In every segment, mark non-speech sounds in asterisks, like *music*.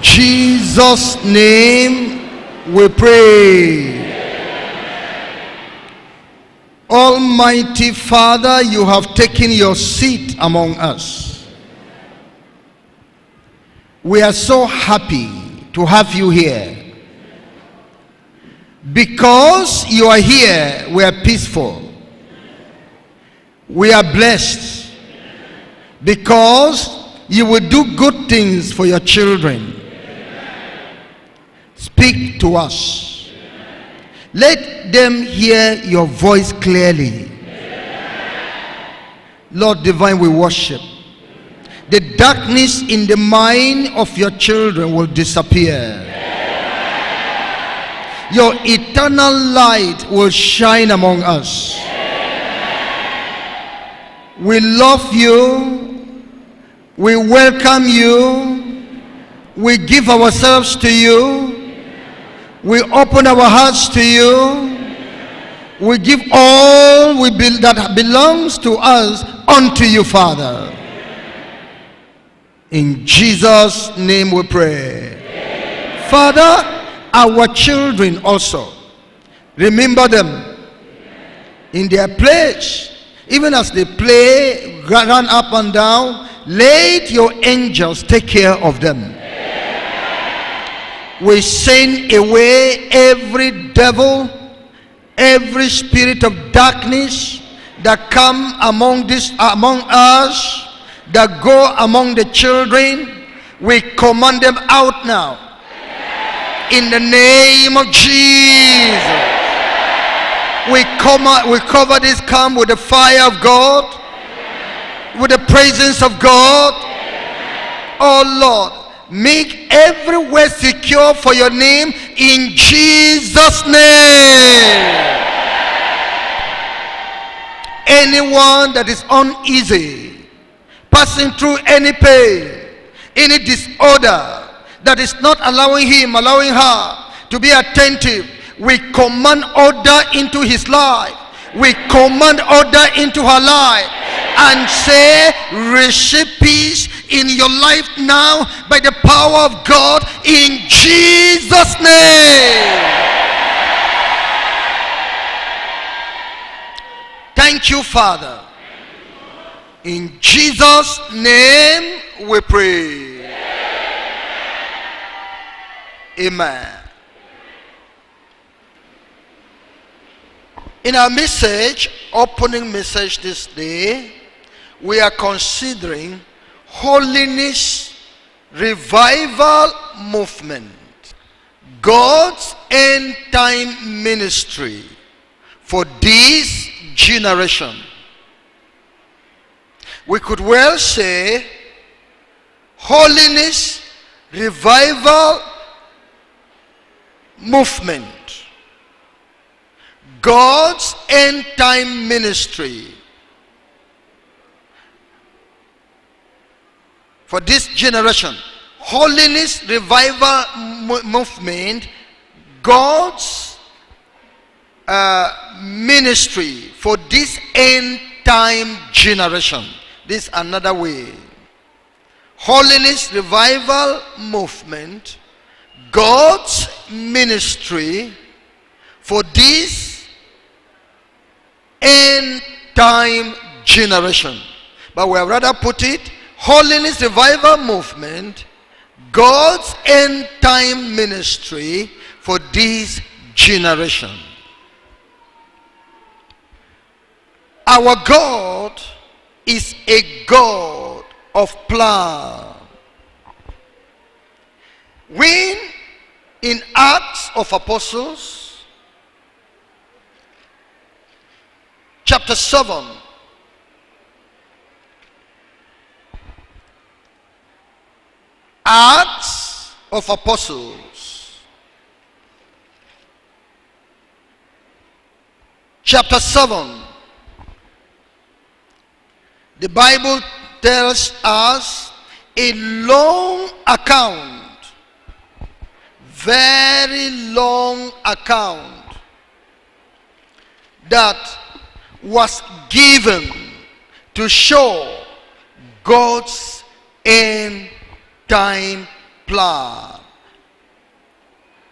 Jesus' name we pray. Almighty Father, you have taken your seat among us. We are so happy to have you here. Because you are here, we are peaceful. We are blessed. Because you will do good things for your children. Speak to us. Let them hear your voice clearly. Lord divine, we worship. The darkness in the mind of your children will disappear. Your eternal light will shine among us. We love you. We welcome you. We give ourselves to you. We open our hearts to you. We give all we be, that belongs to us unto you, Father. In Jesus' name we pray. Father, our children also, remember them in their place. Even as they play, run up and down, let your angels take care of them we send away every devil, every spirit of darkness that come among this among us, that go among the children. We command them out now. In the name of Jesus. We come we cover this camp with the fire of God, with the presence of God. Oh Lord, Make everywhere secure for your name in Jesus' name. Anyone that is uneasy, passing through any pain, any disorder that is not allowing him, allowing her to be attentive, we command order into his life. We command order into her life and say, receive peace in your life now by the power of God in Jesus' name. Thank you, Father. In Jesus' name we pray. Amen. In our message, opening message this day, we are considering holiness revival movement. God's end time ministry for this generation. We could well say holiness revival movement. God's end time ministry for this generation. Holiness revival movement, God's uh, ministry for this end time generation. This another way. Holiness revival movement, God's ministry for this end time generation. But we have rather put it Holiness Revival Movement, God's end time ministry for this generation. Our God is a God of plan. When in Acts of Apostles, chapter 7, Acts of Apostles, chapter 7. The Bible tells us a long account, very long account that was given to show God's end time plan.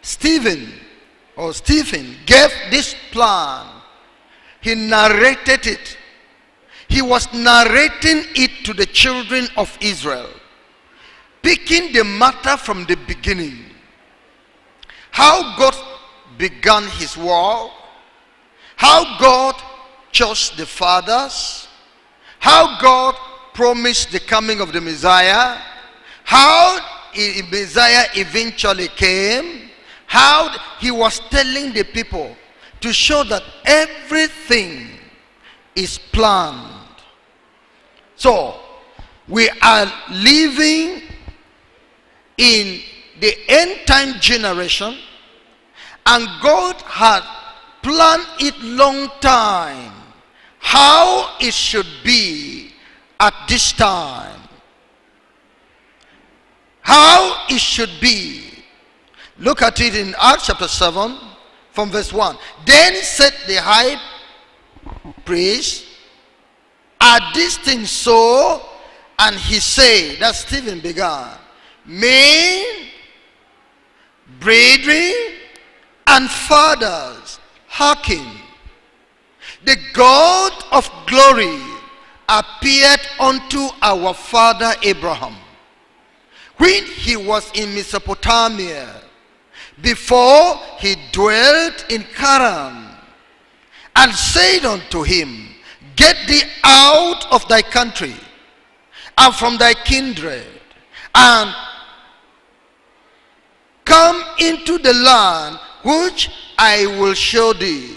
Stephen or Stephen gave this plan. He narrated it. He was narrating it to the children of Israel, picking the matter from the beginning. How God began his work, how God chose the fathers, how God promised the coming of the Messiah, how Messiah eventually came, how he was telling the people to show that everything is planned. So, we are living in the end time generation and God had planned it long time how it should be at this time how it should be. Look at it in acts chapter 7 from verse 1 then said the high priest are these things so? And he said that stephen began men brethren and fathers hearken. The god of glory appeared unto our father abraham when he was in Mesopotamia, before he dwelt in Haran, and said unto him, Get thee out of thy country, and from thy kindred, and come into the land which I will show thee.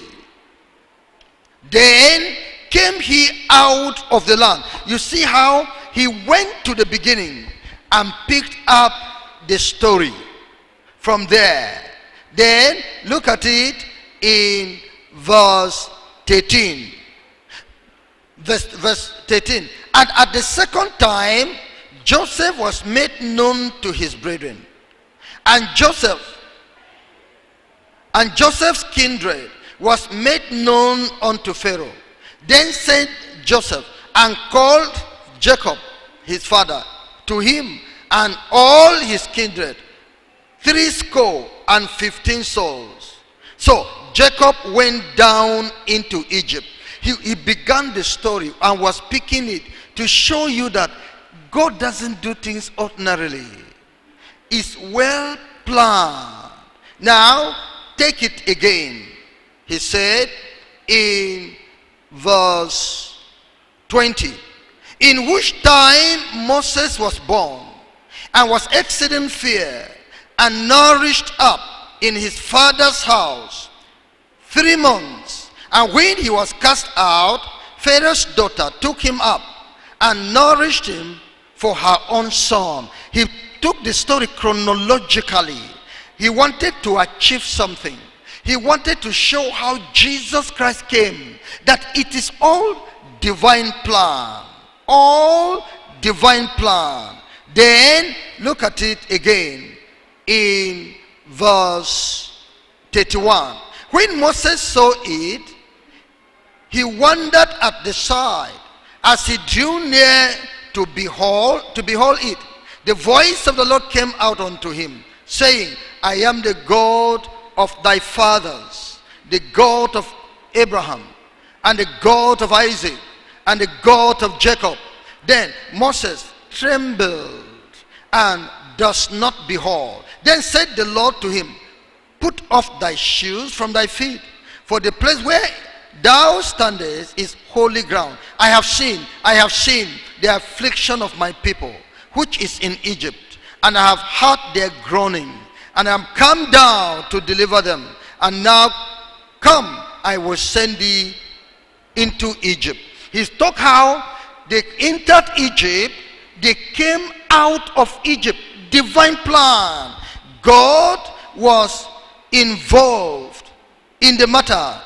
Then came he out of the land. You see how he went to the beginning and picked up the story from there. Then look at it in verse 13. Verse, verse 13. And at the second time, Joseph was made known to his brethren. And Joseph, and Joseph's kindred was made known unto Pharaoh. Then said Joseph and called Jacob, his father, to him and all his kindred, three score and fifteen souls. So Jacob went down into Egypt. He, he began the story and was picking it to show you that God doesn't do things ordinarily. It's well planned. Now, take it again. He said in verse 20 in which time Moses was born and was exceeding fear and nourished up in his father's house three months. And when he was cast out, Pharaoh's daughter took him up and nourished him for her own son. He took the story chronologically. He wanted to achieve something. He wanted to show how Jesus Christ came. That it is all divine plan all divine plan. Then look at it again in verse 31. When Moses saw it, he wondered at the sight as he drew near to behold to behold it. The voice of the Lord came out unto him, saying, I am the God of thy fathers, the God of Abraham, and the God of Isaac and the God of Jacob. Then Moses trembled and does not behold. Then said the Lord to him, Put off thy shoes from thy feet, for the place where thou standest is holy ground. I have seen, I have seen the affliction of my people, which is in Egypt, and I have heard their groaning, and I am come down to deliver them. And now come, I will send thee into Egypt. He's talk how they entered Egypt, they came out of Egypt. Divine plan. God was involved in the matter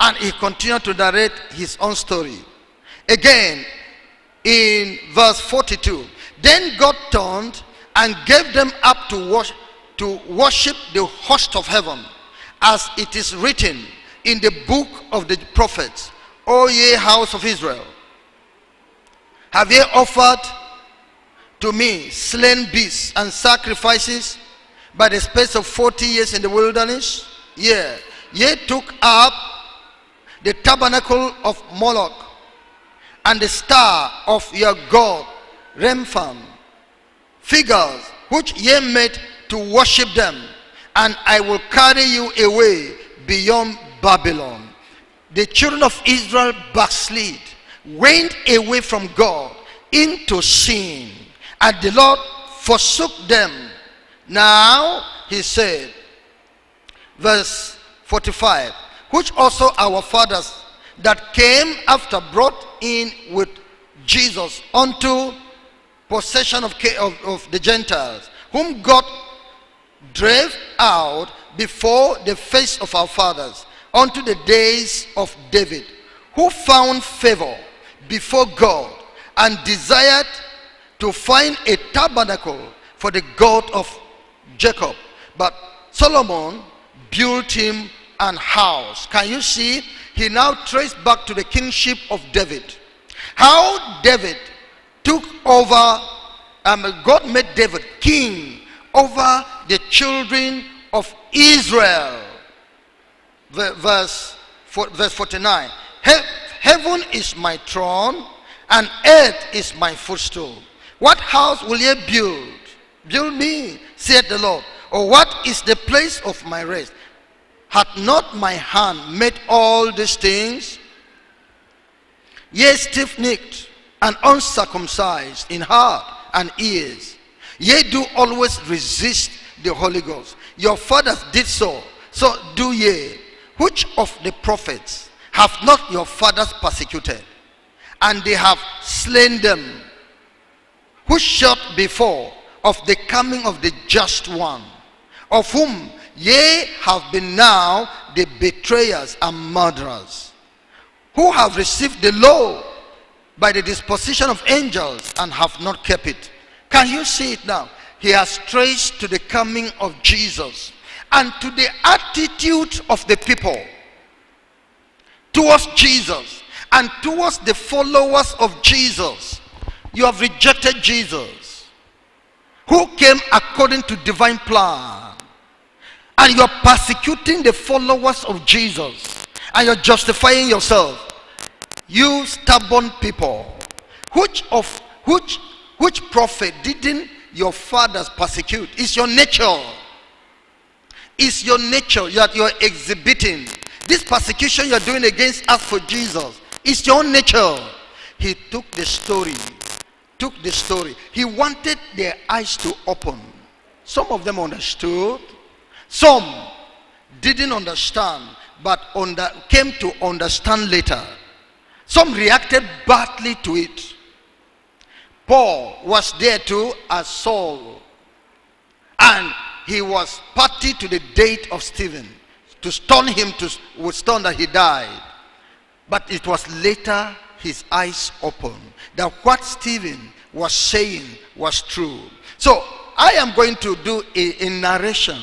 and he continued to narrate his own story. Again, in verse 42, then God turned and gave them up to to worship the host of heaven, as it is written in the book of the prophets, O ye house of Israel. Have ye offered to me slain beasts and sacrifices by the space of 40 years in the wilderness? Yeah. Ye took up the tabernacle of Moloch and the star of your God, Remphan, figures which ye made to worship them, and I will carry you away beyond Babylon. The children of Israel backslid, went away from God into sin, and the Lord forsook them. Now, he said, verse 45, which also our fathers that came after brought in with Jesus unto possession of, of, of the Gentiles, whom God drave out before the face of our fathers unto the days of David, who found favor before God and desired to find a tabernacle for the God of Jacob. But Solomon built him an house. Can you see? He now traced back to the kingship of David. How David took over, um, God made David king over the children of Israel. Verse, verse 49. Heaven is my throne and earth is my footstool. What house will ye build? Build me, said the Lord. Or what is the place of my rest? Hath not my hand made all these things? Ye stiff-necked and uncircumcised in heart and ears. Ye do always resist the Holy Ghost. Your fathers did so. So do ye. Which of the prophets have not your fathers persecuted? And they have slain them. Who shot before of the coming of the just one, of whom ye have been now the betrayers and murderers, who have received the law by the disposition of angels and have not kept it. Can you see it now? He has traced to the coming of Jesus and to the attitude of the people towards Jesus and towards the followers of Jesus. You have rejected Jesus who came according to divine plan. And you're persecuting the followers of Jesus and you're justifying yourself. You stubborn people which of which which prophet didn't your fathers persecute? It's your nature it's your nature that you're exhibiting. This persecution you're doing against us for jesus it's your nature. He took the story took the story. He wanted their eyes to open. Some of them understood. Some didn't understand but under, came to understand later. Some reacted badly to it. Paul was there too as Saul. And he was party to the date of Stephen. To stone him to would stone that he died. But it was later his eyes opened that what Stephen was saying was true. So I am going to do a, a narration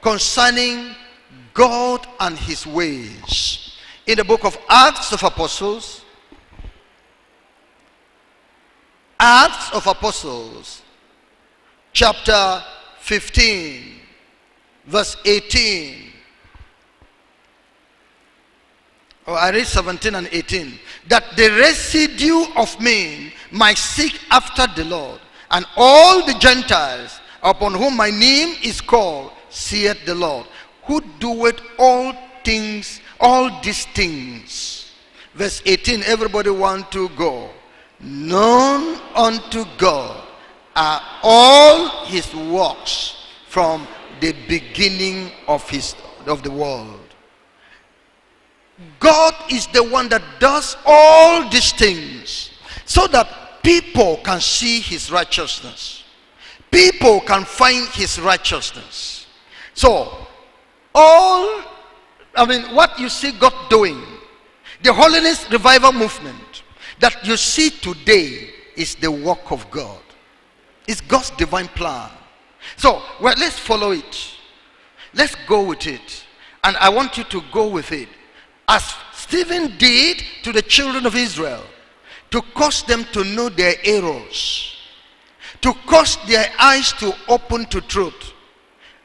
concerning God and his ways in the book of Acts of Apostles, Acts of Apostles, chapter 15, verse 18. Oh, I read 17 and 18. That the residue of men might seek after the Lord, and all the Gentiles upon whom my name is called, saith the Lord, who doeth all things all these things. Verse 18, everybody want to go. Known unto God are all his works from the beginning of his of the world. God is the one that does all these things so that people can see his righteousness. People can find his righteousness. So, all I mean, what you see God doing, the holiness revival movement that you see today is the work of God. It's God's divine plan. So, well, let's follow it. Let's go with it. And I want you to go with it. As Stephen did to the children of Israel, to cause them to know their errors. to cause their eyes to open to truth.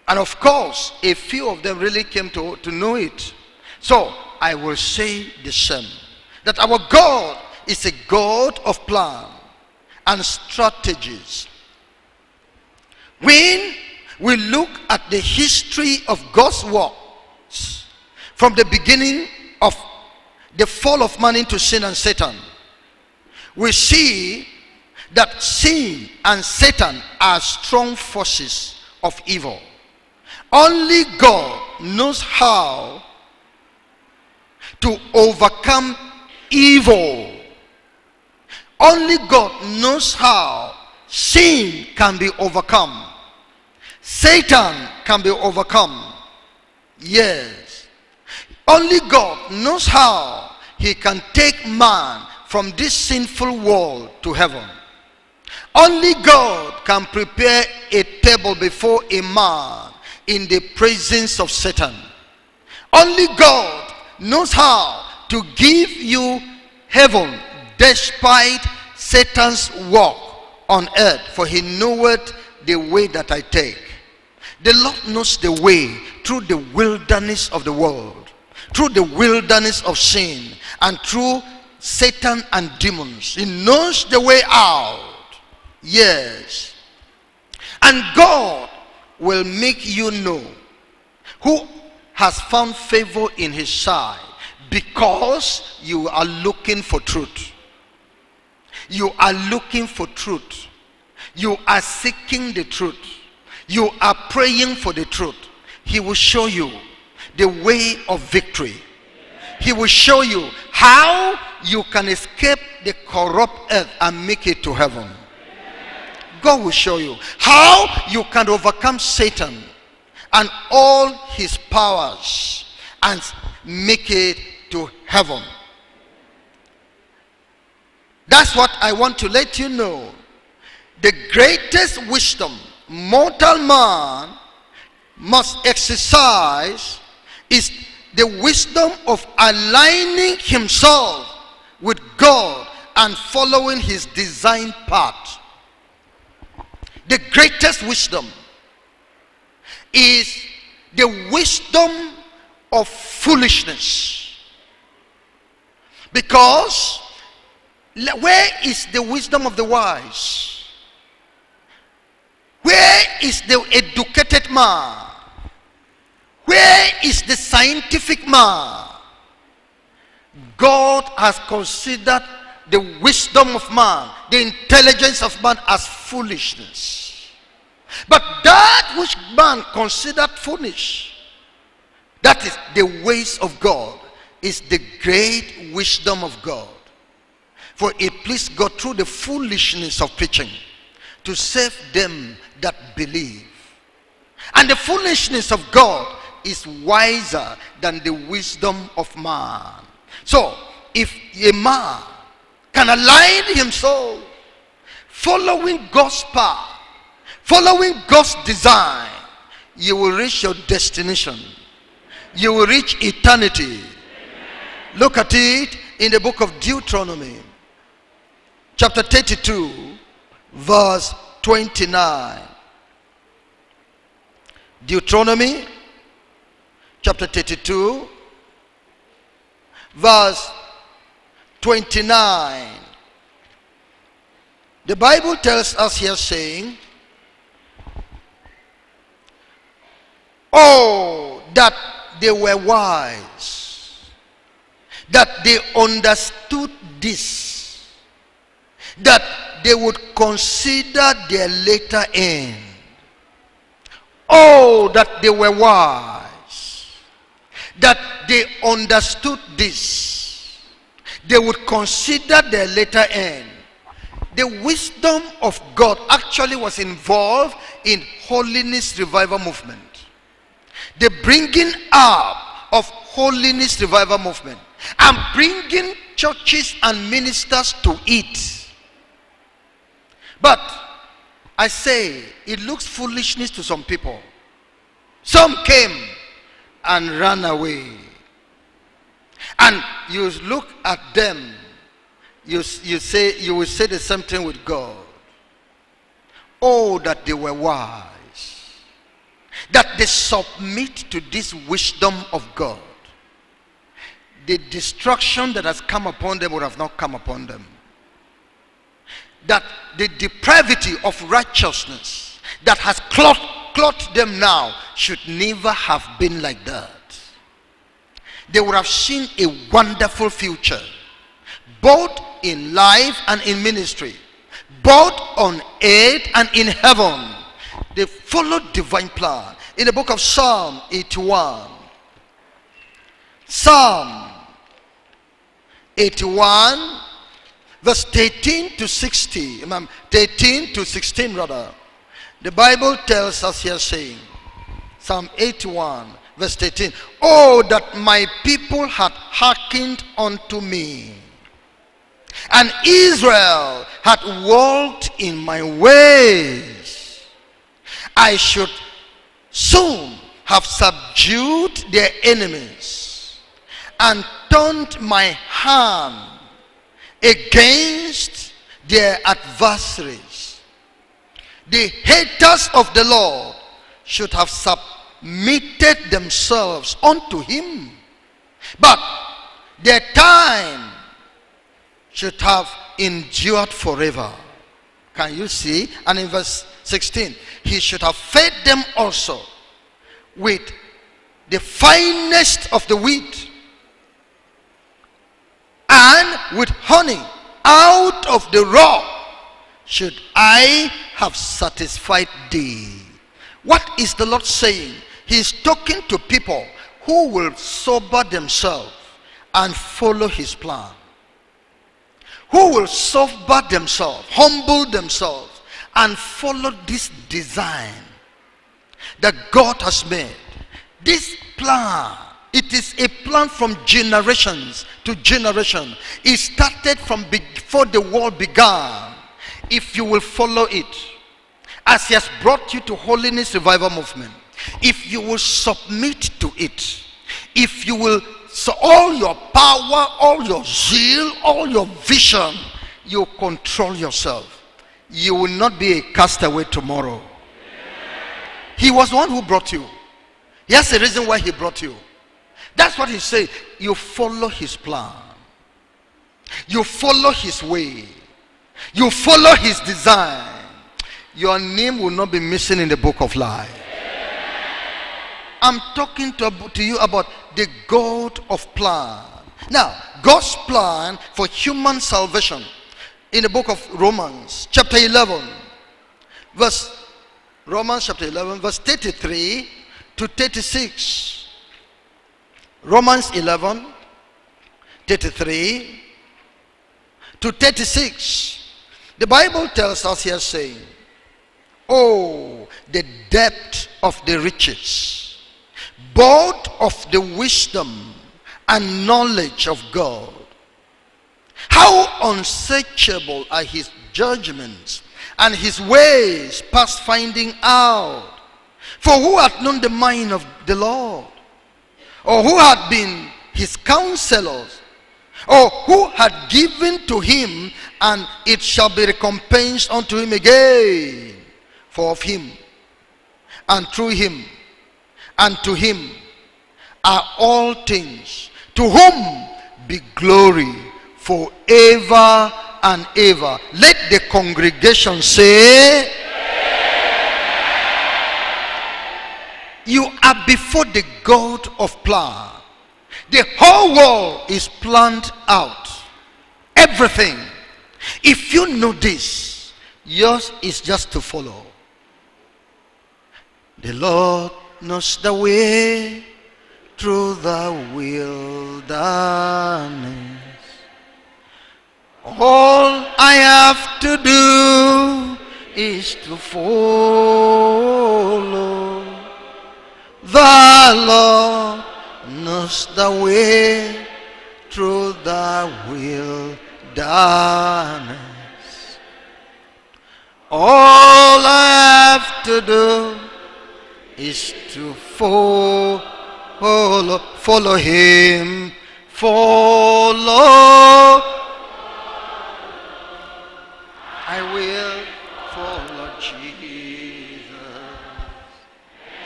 And of course, a few of them really came to, to know it. So I will say the same that our God is a God of plan and strategies. When we look at the history of God's works from the beginning of the fall of man into sin and Satan, we see that sin and Satan are strong forces of evil. Only God knows how to overcome evil. Only God knows how sin can be overcome. Satan can be overcome. Yes. Only God knows how he can take man from this sinful world to heaven. Only God can prepare a table before a man in the presence of Satan. Only God knows how to give you heaven despite Satan's work on earth, for he knoweth the way that I take. The Lord knows the way through the wilderness of the world, through the wilderness of sin, and through Satan and demons. He knows the way out. Yes. And God will make you know who has found favor in his sight because you are looking for truth. You are looking for truth. You are seeking the truth. You are praying for the truth. He will show you the way of victory. He will show you how you can escape the corrupt earth and make it to heaven. God will show you how you can overcome Satan and all his powers and make it to heaven. That's what I want to let you know. The greatest wisdom mortal man must exercise is the wisdom of aligning himself with God and following his design path. The greatest wisdom is the wisdom of foolishness. Because where is the wisdom of the wise? Where is the educated man? Where is the scientific man? God has considered the wisdom of man, the intelligence of man as foolishness. But that which man considered foolish, that is the ways of God, is the great wisdom of God. For it pleased God through the foolishness of preaching to save them that believe. And the foolishness of God is wiser than the wisdom of man. So, if a man can align himself following God's path, following God's design, you will reach your destination. You will reach eternity. Look at it in the book of Deuteronomy, chapter 32, verse 29. Deuteronomy chapter 32, verse 29. The Bible tells us here saying, Oh, that they were wise, that they understood this, that they would consider their later end. Oh, that they were wise, that they understood this, they would consider their later end. The wisdom of God actually was involved in holiness revival movement. The bringing up of holiness revival movement and bringing churches and ministers to it. But I say it looks foolishness to some people. Some came and ran away. And you look at them, you, you say you will say the same thing with God. Oh, that they were wise. That they submit to this wisdom of God. The destruction that has come upon them would have not come upon them. That the depravity of righteousness that has clothed, clothed them now should never have been like that. They would have seen a wonderful future, both in life and in ministry, both on earth and in heaven. They followed divine plan. In the book of Psalm 81, Psalm 81, verse 13 to 60, 13 to 16 rather. The Bible tells us here saying, Psalm 81, verse 18, Oh, that my people had hearkened unto me, and Israel had walked in my ways, I should soon have subdued their enemies and turned my hand against their adversaries. The haters of the Lord should have submitted themselves unto him. But their time should have endured forever. Can you see? And in verse 16, he should have fed them also with the finest of the wheat with honey out of the rock should I have satisfied thee. What is the Lord saying? He is talking to people who will sober themselves and follow his plan. Who will sober themselves, humble themselves, and follow this design that God has made. This plan, it is a plan from generations to generation. It started from before the world began. If you will follow it, as he has brought you to holiness revival movement, if you will submit to it, if you will so all your power, all your zeal, all your vision, you control yourself. You will not be a castaway tomorrow. He was the one who brought you. He has a reason why he brought you. That's what he said. You follow his plan. You follow his way. You follow his design. Your name will not be missing in the book of life. I'm talking to, to you about the God of plan. Now, God's plan for human salvation in the book of Romans, chapter 11, verse Romans chapter 11, verse 33 to 36. Romans 11, 33 to 36. The Bible tells us here saying, Oh, the depth of the riches, both of the wisdom and knowledge of God. How unsearchable are his judgments and his ways past finding out. For who hath known the mind of the Lord? Or who had been his counselors? Or who had given to him, and it shall be recompensed unto him again? For of him, and through him, and to him are all things, to whom be glory forever and ever. Let the congregation say, You are before the God of plan. The whole world is planned out. Everything. If you know this, yours is just to follow. The Lord knows the way through the wilderness. All I have to do is to follow. The Lord knows the way through the wilderness. All I have to do is to follow, follow him, follow. I will follow Jesus.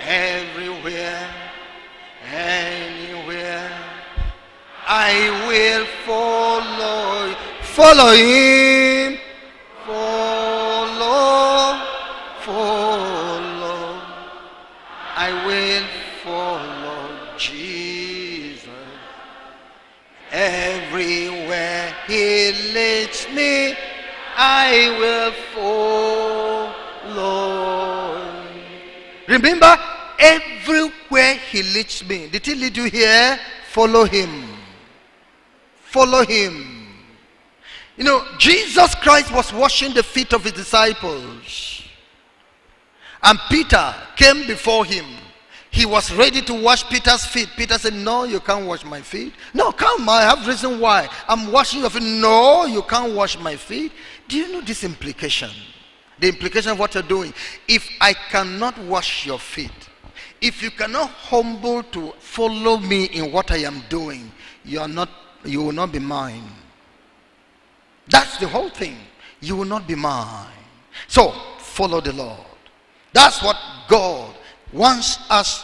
and. I will follow, follow him, follow, follow. I will follow Jesus everywhere he leads me. I will follow. Remember, everywhere he leads me. Did he lead you here? Follow him. Follow him. You know, Jesus Christ was washing the feet of his disciples. And Peter came before him. He was ready to wash Peter's feet. Peter said, No, you can't wash my feet. No, come, I have reason why. I'm washing your feet. No, you can't wash my feet. Do you know this implication? The implication of what you're doing. If I cannot wash your feet, if you cannot humble to follow me in what I am doing, you are not you will not be mine. That's the whole thing. You will not be mine. So follow the Lord. That's what God wants us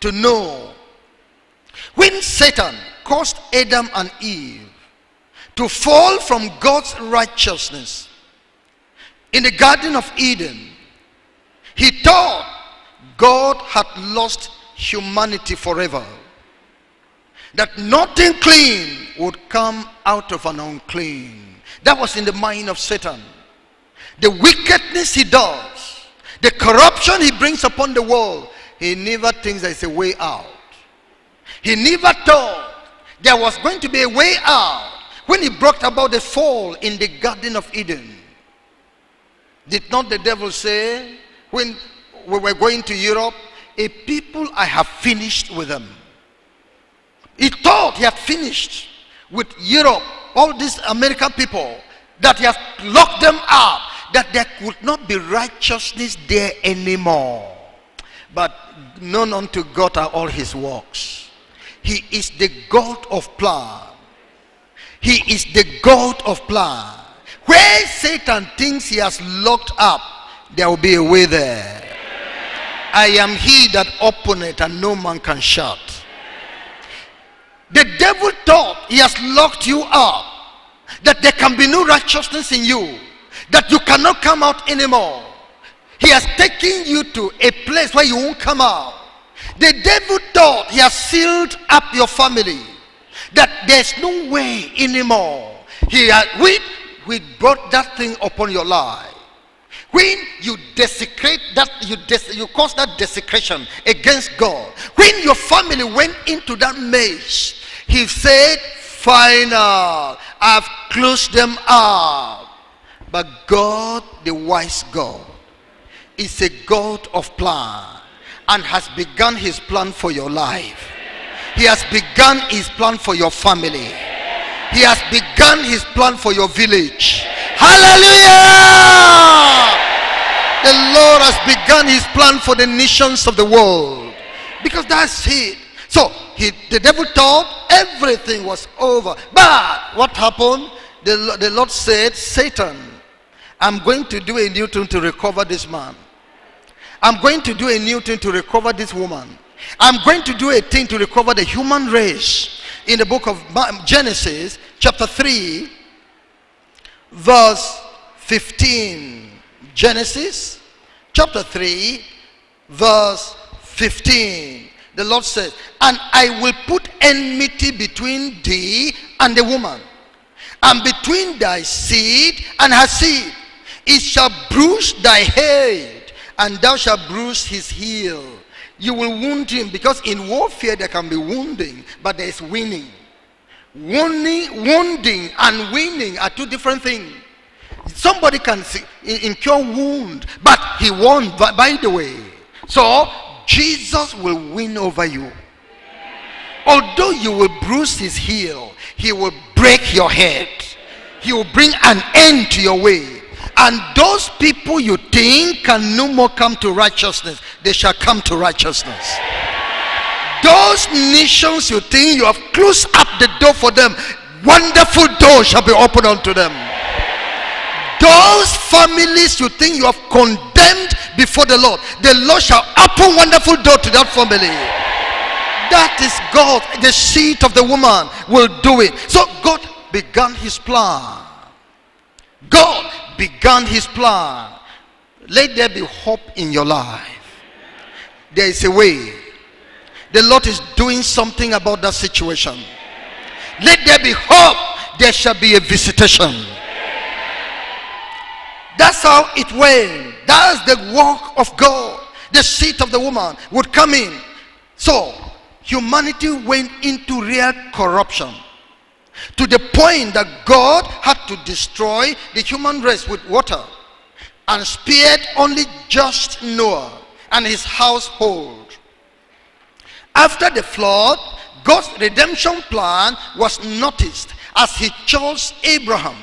to know. When Satan caused Adam and Eve to fall from God's righteousness in the Garden of Eden, he thought God had lost humanity forever. That nothing clean would come out of an unclean. That was in the mind of Satan. The wickedness he does, the corruption he brings upon the world, he never thinks there's a way out. He never thought there was going to be a way out when he brought about the fall in the Garden of Eden. Did not the devil say, when we were going to Europe, a people I have finished with them. He thought he had finished with Europe, all these American people, that he has locked them up, that there could not be righteousness there anymore. But known unto God are all his works. He is the God of plan. He is the God of plan. Where Satan thinks he has locked up, there will be a way there. I am he that openeth and no man can shut. The devil thought he has locked you up, that there can be no righteousness in you, that you cannot come out anymore. He has taken you to a place where you won't come out. The devil thought he has sealed up your family, that there's no way anymore. He has, we, we brought that thing upon your life. When you desecrate that, you, des- you cause that desecration against God. When your family went into that maze, he said, Final, I've closed them up. But God, the wise God, is a God of plan and has begun his plan for your life. He has begun his plan for your family. He has begun his plan for your village. Hallelujah! The Lord has begun his plan for the nations of the world. Because that's it. So he, the devil thought everything was over. But what happened? The, the Lord said, Satan, I'm going to do a new thing to recover this man. I'm going to do a new thing to recover this woman. I'm going to do a thing to recover the human race. In the book of Genesis, chapter 3, verse 15. Genesis, chapter 3, verse 15. The Lord says, And I will put enmity between thee and the woman, and between thy seed and her seed. It shall bruise thy head, and thou shalt bruise his heel. You will wound him because in warfare there can be wounding, but there is winning. Wounding, wounding and winning are two different things. Somebody can see, incur wound, but he won by, by the way. So Jesus will win over you. Although you will bruise his heel, he will break your head. He will bring an end to your way. And those people you think can no more come to righteousness, they shall come to righteousness. Those nations you think you have closed up the door for them, wonderful doors shall be opened unto them. Those families you think you have condemned before the Lord, the Lord shall open wonderful door to that family. That is God. The seed of the woman will do it. So God began his plan. God began his plan. Let there be hope in your life. There is a way. The Lord is doing something about that situation. Let there be hope. There shall be a visitation. That's how it went. That's the work of God. The seed of the woman would come in. So, humanity went into real corruption to the point that God had to destroy the human race with water and spared only just Noah and his household. After the flood, God's redemption plan was noticed as he chose Abraham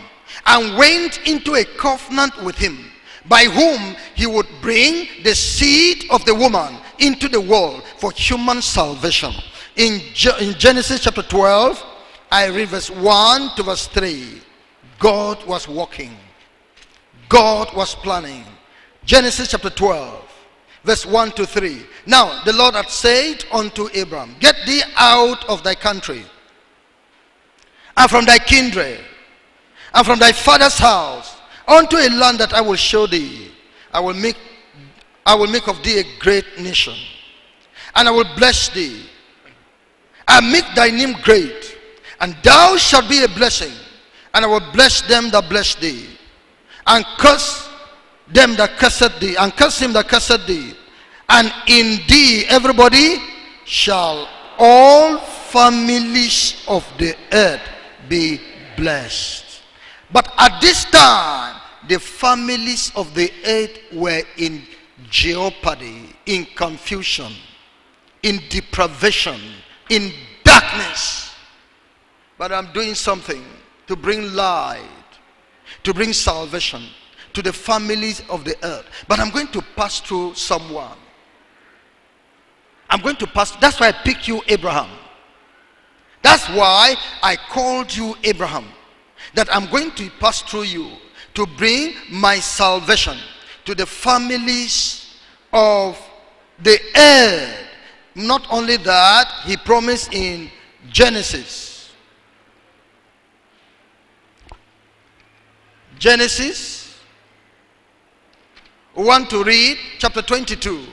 and went into a covenant with him by whom he would bring the seed of the woman into the world for human salvation. In, in Genesis chapter 12, I read verse 1 to verse 3. God was working. God was planning. Genesis chapter 12, verse 1 to 3. Now the Lord had said unto Abram, Get thee out of thy country, and from thy kindred, and from thy father's house, unto a land that I will show thee. I will make I will make of thee a great nation, and I will bless thee, and make thy name great, and thou shalt be a blessing, and I will bless them that bless thee, and curse them that cursed thee, and curse him that cursed thee, and in thee everybody shall all families of the earth be blessed. But at this time, the families of the earth were in jeopardy, in confusion, in deprivation, in darkness. But I'm doing something to bring light, to bring salvation to the families of the earth. But I'm going to pass through someone. I'm going to pass. That's why I picked you, Abraham. That's why I called you Abraham that I'm going to pass through you to bring my salvation to the families of the earth. Not only that, he promised in Genesis. Genesis. We want to read chapter 22.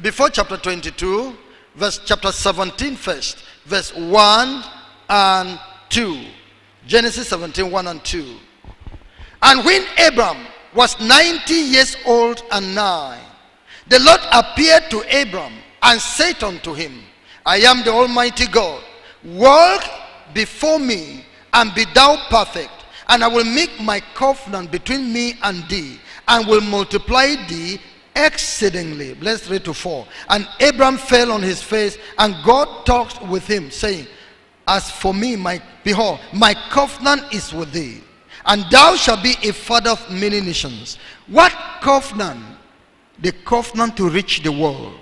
Before chapter 22, verse chapter 17 first, verse 1 and 2. Genesis 17, 1 and 2. And when Abram was 90 years old and nine, the Lord appeared to Abram and said unto him, I am the Almighty God. Walk before me and be thou perfect, and I will make my covenant between me and thee, and will multiply thee exceedingly. Let's to 4. And Abram fell on his face, and God talked with him, saying, as for me, my behold, my covenant is with thee, and thou shalt be a father of many nations. What covenant? The covenant to reach the world.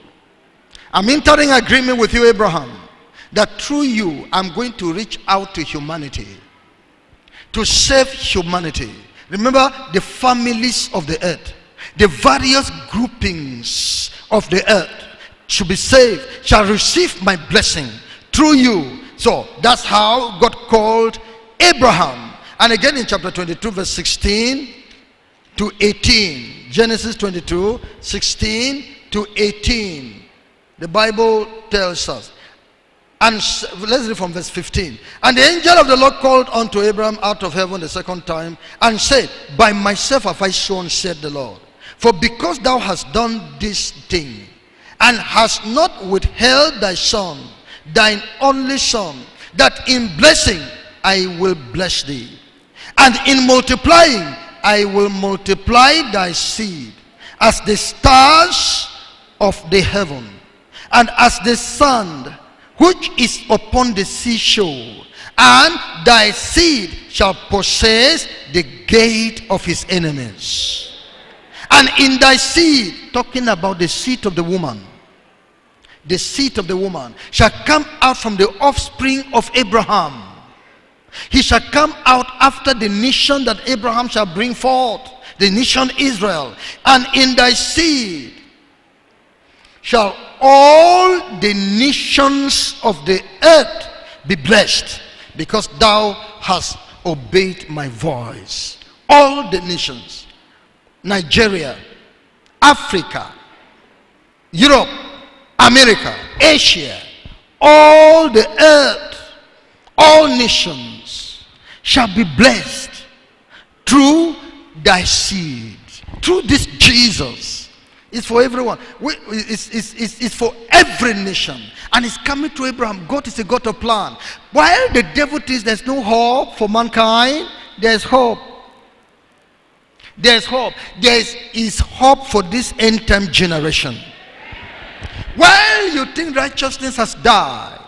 I'm entering agreement with you, Abraham, that through you I'm going to reach out to humanity, to save humanity. Remember the families of the earth, the various groupings of the earth should be saved, shall receive my blessing through you so that's how God called Abraham. And again in chapter 22, verse 16 to 18. Genesis 22, 16 to 18. The Bible tells us. And let's read from verse 15. And the angel of the Lord called unto Abraham out of heaven the second time and said, By myself have I shown, said the Lord. For because thou hast done this thing and hast not withheld thy son, thine only son, that in blessing I will bless thee, and in multiplying I will multiply thy seed as the stars of the heaven, and as the sand which is upon the seashore, and thy seed shall possess the gate of his enemies. And in thy seed, talking about the seed of the woman, the seed of the woman shall come out from the offspring of Abraham. He shall come out after the nation that Abraham shall bring forth the nation Israel, and in thy seed shall all the nations of the earth be blessed, because thou hast obeyed my voice. All the nations, Nigeria, Africa, Europe, America, Asia, all the earth, all nations shall be blessed through thy seed, through this Jesus. It's for everyone. It's, it's, it's, it's for every nation. And it's coming to Abraham. God is a God of plan. While the devil thinks there's no hope for mankind, there's hope. There's hope. There is hope for this end time generation. While you think righteousness has died,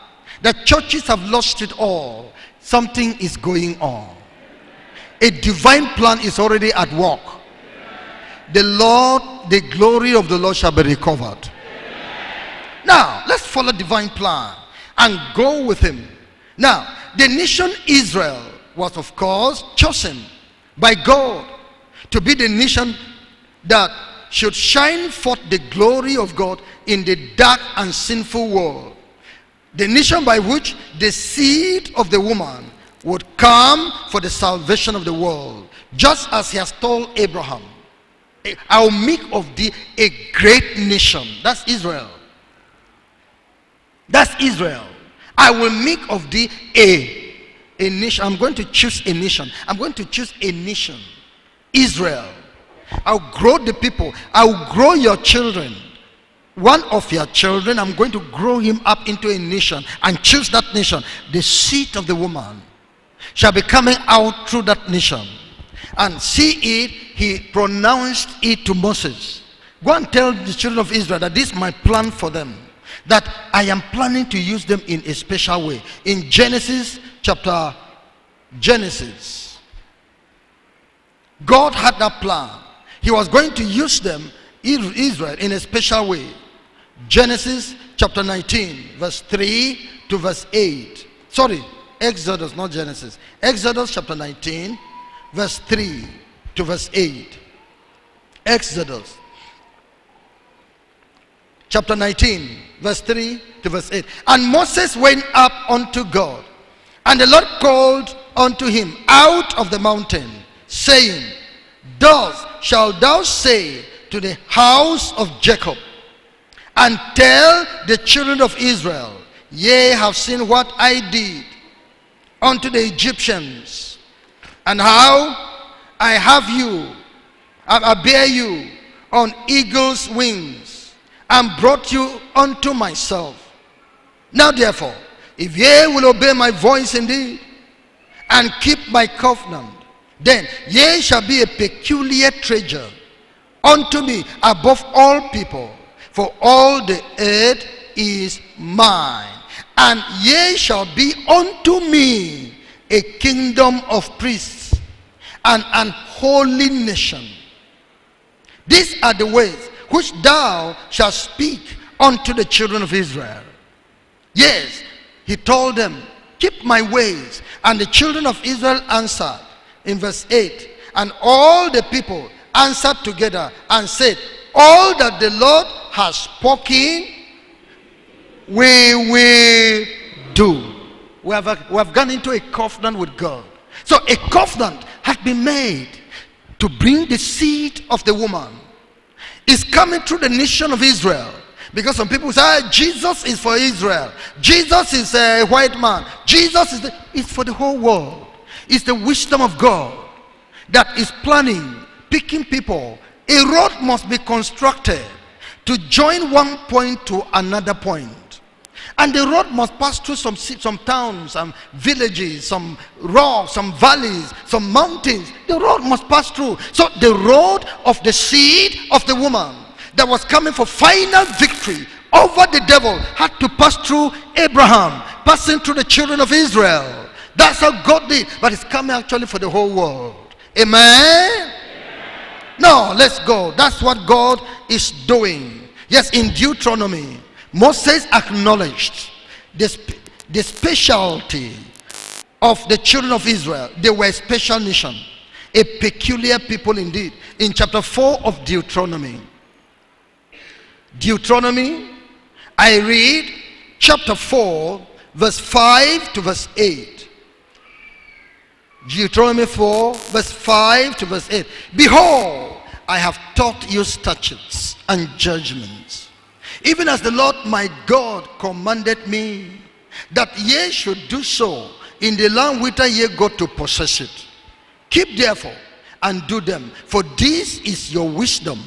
the churches have lost it all, something is going on. A divine plan is already at work. The Lord, the glory of the Lord shall be recovered. Now, let's follow divine plan and go with him. Now, the nation Israel was, of course, chosen by God to be the nation that should shine forth the glory of God in the dark and sinful world. The nation by which the seed of the woman would come for the salvation of the world, just as he has told Abraham. I will make of thee a great nation. That's Israel. That's Israel. I will make of thee a, a nation. I'm going to choose a nation. I'm going to choose a nation. Israel. I'll grow the people. I'll grow your children. One of your children, I'm going to grow him up into a nation and choose that nation. The seed of the woman shall be coming out through that nation. And see it, he pronounced it to Moses. Go and tell the children of Israel that this is my plan for them. That I am planning to use them in a special way. In Genesis chapter Genesis, God had that plan. He was going to use them, Israel, in a special way. Genesis chapter 19, verse 3 to verse 8. Sorry, Exodus, not Genesis. Exodus chapter 19, verse 3 to verse 8. Exodus chapter 19, verse 3 to verse 8. And Moses went up unto God, and the Lord called unto him out of the mountain, saying, Thus shalt thou say to the house of Jacob, and tell the children of Israel, Ye have seen what I did unto the Egyptians, and how I have you, I bear you on eagle's wings, and brought you unto myself. Now therefore, if ye will obey my voice indeed, and keep my covenant, then ye shall be a peculiar treasure unto me above all people, for all the earth is mine. And ye shall be unto me a kingdom of priests and an holy nation. These are the ways which thou shalt speak unto the children of Israel. Yes, he told them, keep my ways. And the children of Israel answered in verse 8. And all the people answered together and said, All that the Lord has spoken we will do. We have, we have gone into a covenant with God. So a covenant has been made to bring the seed of the woman. It's coming through the nation of Israel. Because some people say, ah, Jesus is for Israel. Jesus is a white man. Jesus is the, it's for the whole world. It's the wisdom of God that is planning, picking people. A road must be constructed to join one point to another point. And the road must pass through some, some towns, some villages, some rocks, some valleys, some mountains. The road must pass through. So the road of the seed of the woman that was coming for final victory over the devil had to pass through Abraham, passing through the children of Israel. That's how God did. But it's coming actually for the whole world. Amen? No, let's go. That's what God is doing. Yes, in Deuteronomy Moses acknowledged the, the specialty of the children of Israel. They were a special nation. A peculiar people indeed. In chapter 4 of Deuteronomy. Deuteronomy, I read chapter 4, verse 5 to verse 8. Deuteronomy 4, verse 5 to verse 8. Behold, I have taught you statutes and judgments, even as the Lord my God commanded me, that ye should do so in the land whither ye go to possess it. Keep therefore and do them, for this is your wisdom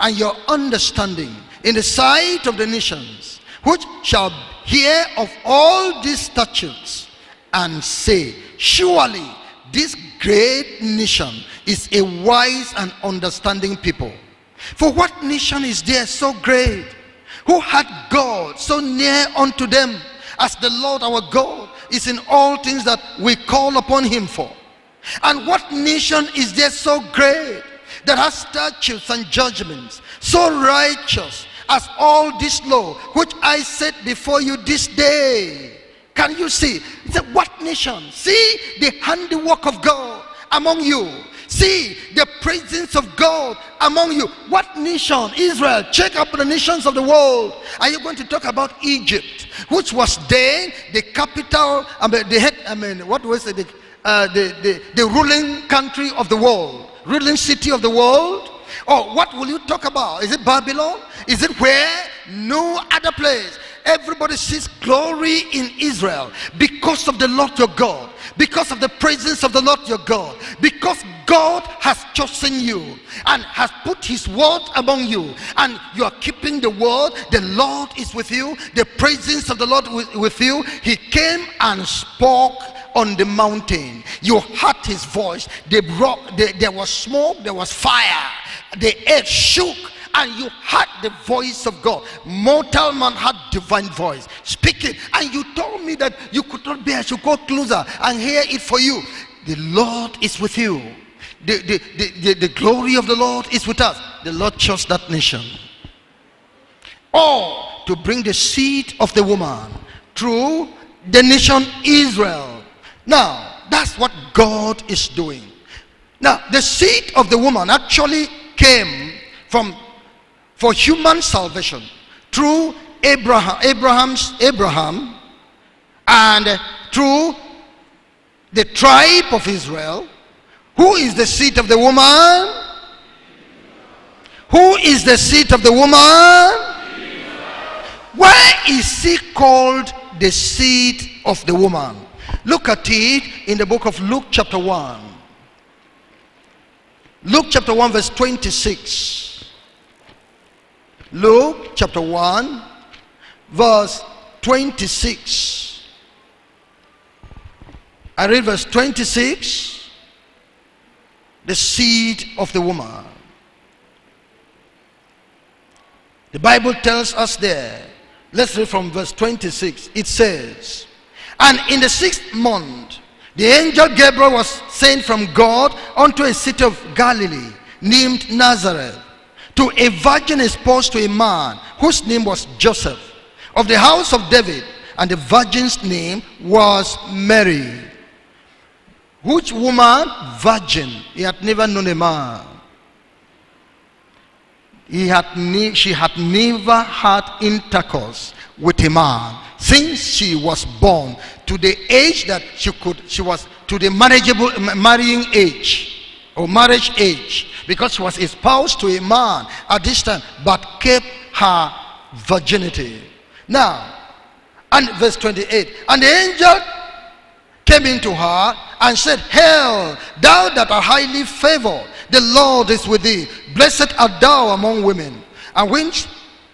and your understanding in the sight of the nations, which shall hear of all these statutes and say, Surely this great nation is a wise and understanding people. For what nation is there so great? Who had God so near unto them as the Lord our God is in all things that we call upon him for? And what nation is there so great that has statutes and judgments so righteous as all this law which I set before you this day? Can you see? What nation? See the handiwork of God among you. See the presence of God among you. What nation? Israel. Check up the nations of the world. Are you going to talk about Egypt, which was then the capital, I mean, the head, I mean, what was it? The, uh, the, the, the ruling country of the world, ruling city of the world? Or what will you talk about? Is it Babylon? Is it where? No other place. Everybody sees glory in Israel because of the Lord your God, because of the presence of the Lord your God, because God has chosen you and has put his word among you, and you are keeping the word. The Lord is with you, the presence of the Lord with you. He came and spoke on the mountain. You heard his voice. They brought, they, there was smoke, there was fire. The earth shook and you heard the voice of God. Mortal man had divine voice speaking, and you told me that you could not bear. to go closer and hear it for you. The Lord is with you. The, the, the, the, the glory of the Lord is with us. The Lord chose that nation. Or to bring the seed of the woman through the nation Israel. Now, that's what God is doing. Now, the seed of the woman actually came from for human salvation through Abraham, Abraham's Abraham, and through the tribe of Israel. Who is the seed of the woman? Who is the seed of the woman? Why is he called the seed of the woman? Look at it in the book of Luke, chapter 1. Luke, chapter 1, verse 26. Luke chapter 1, verse 26. I read verse 26. The seed of the woman. The Bible tells us there. Let's read from verse 26. It says, And in the sixth month, the angel Gabriel was sent from God unto a city of Galilee named Nazareth to a virgin espoused to a man whose name was Joseph of the house of David, and the virgin's name was Mary. Which woman? Virgin. He had never known a man. He had she had never had intercourse with a man since she was born to the age that she could she was to the marriageable marrying age or marriage age because she was espoused to a man at this time but kept her virginity. Now and verse 28 and the angel came into her and said hail thou that art highly favored the lord is with thee. Blessed art thou among women. And when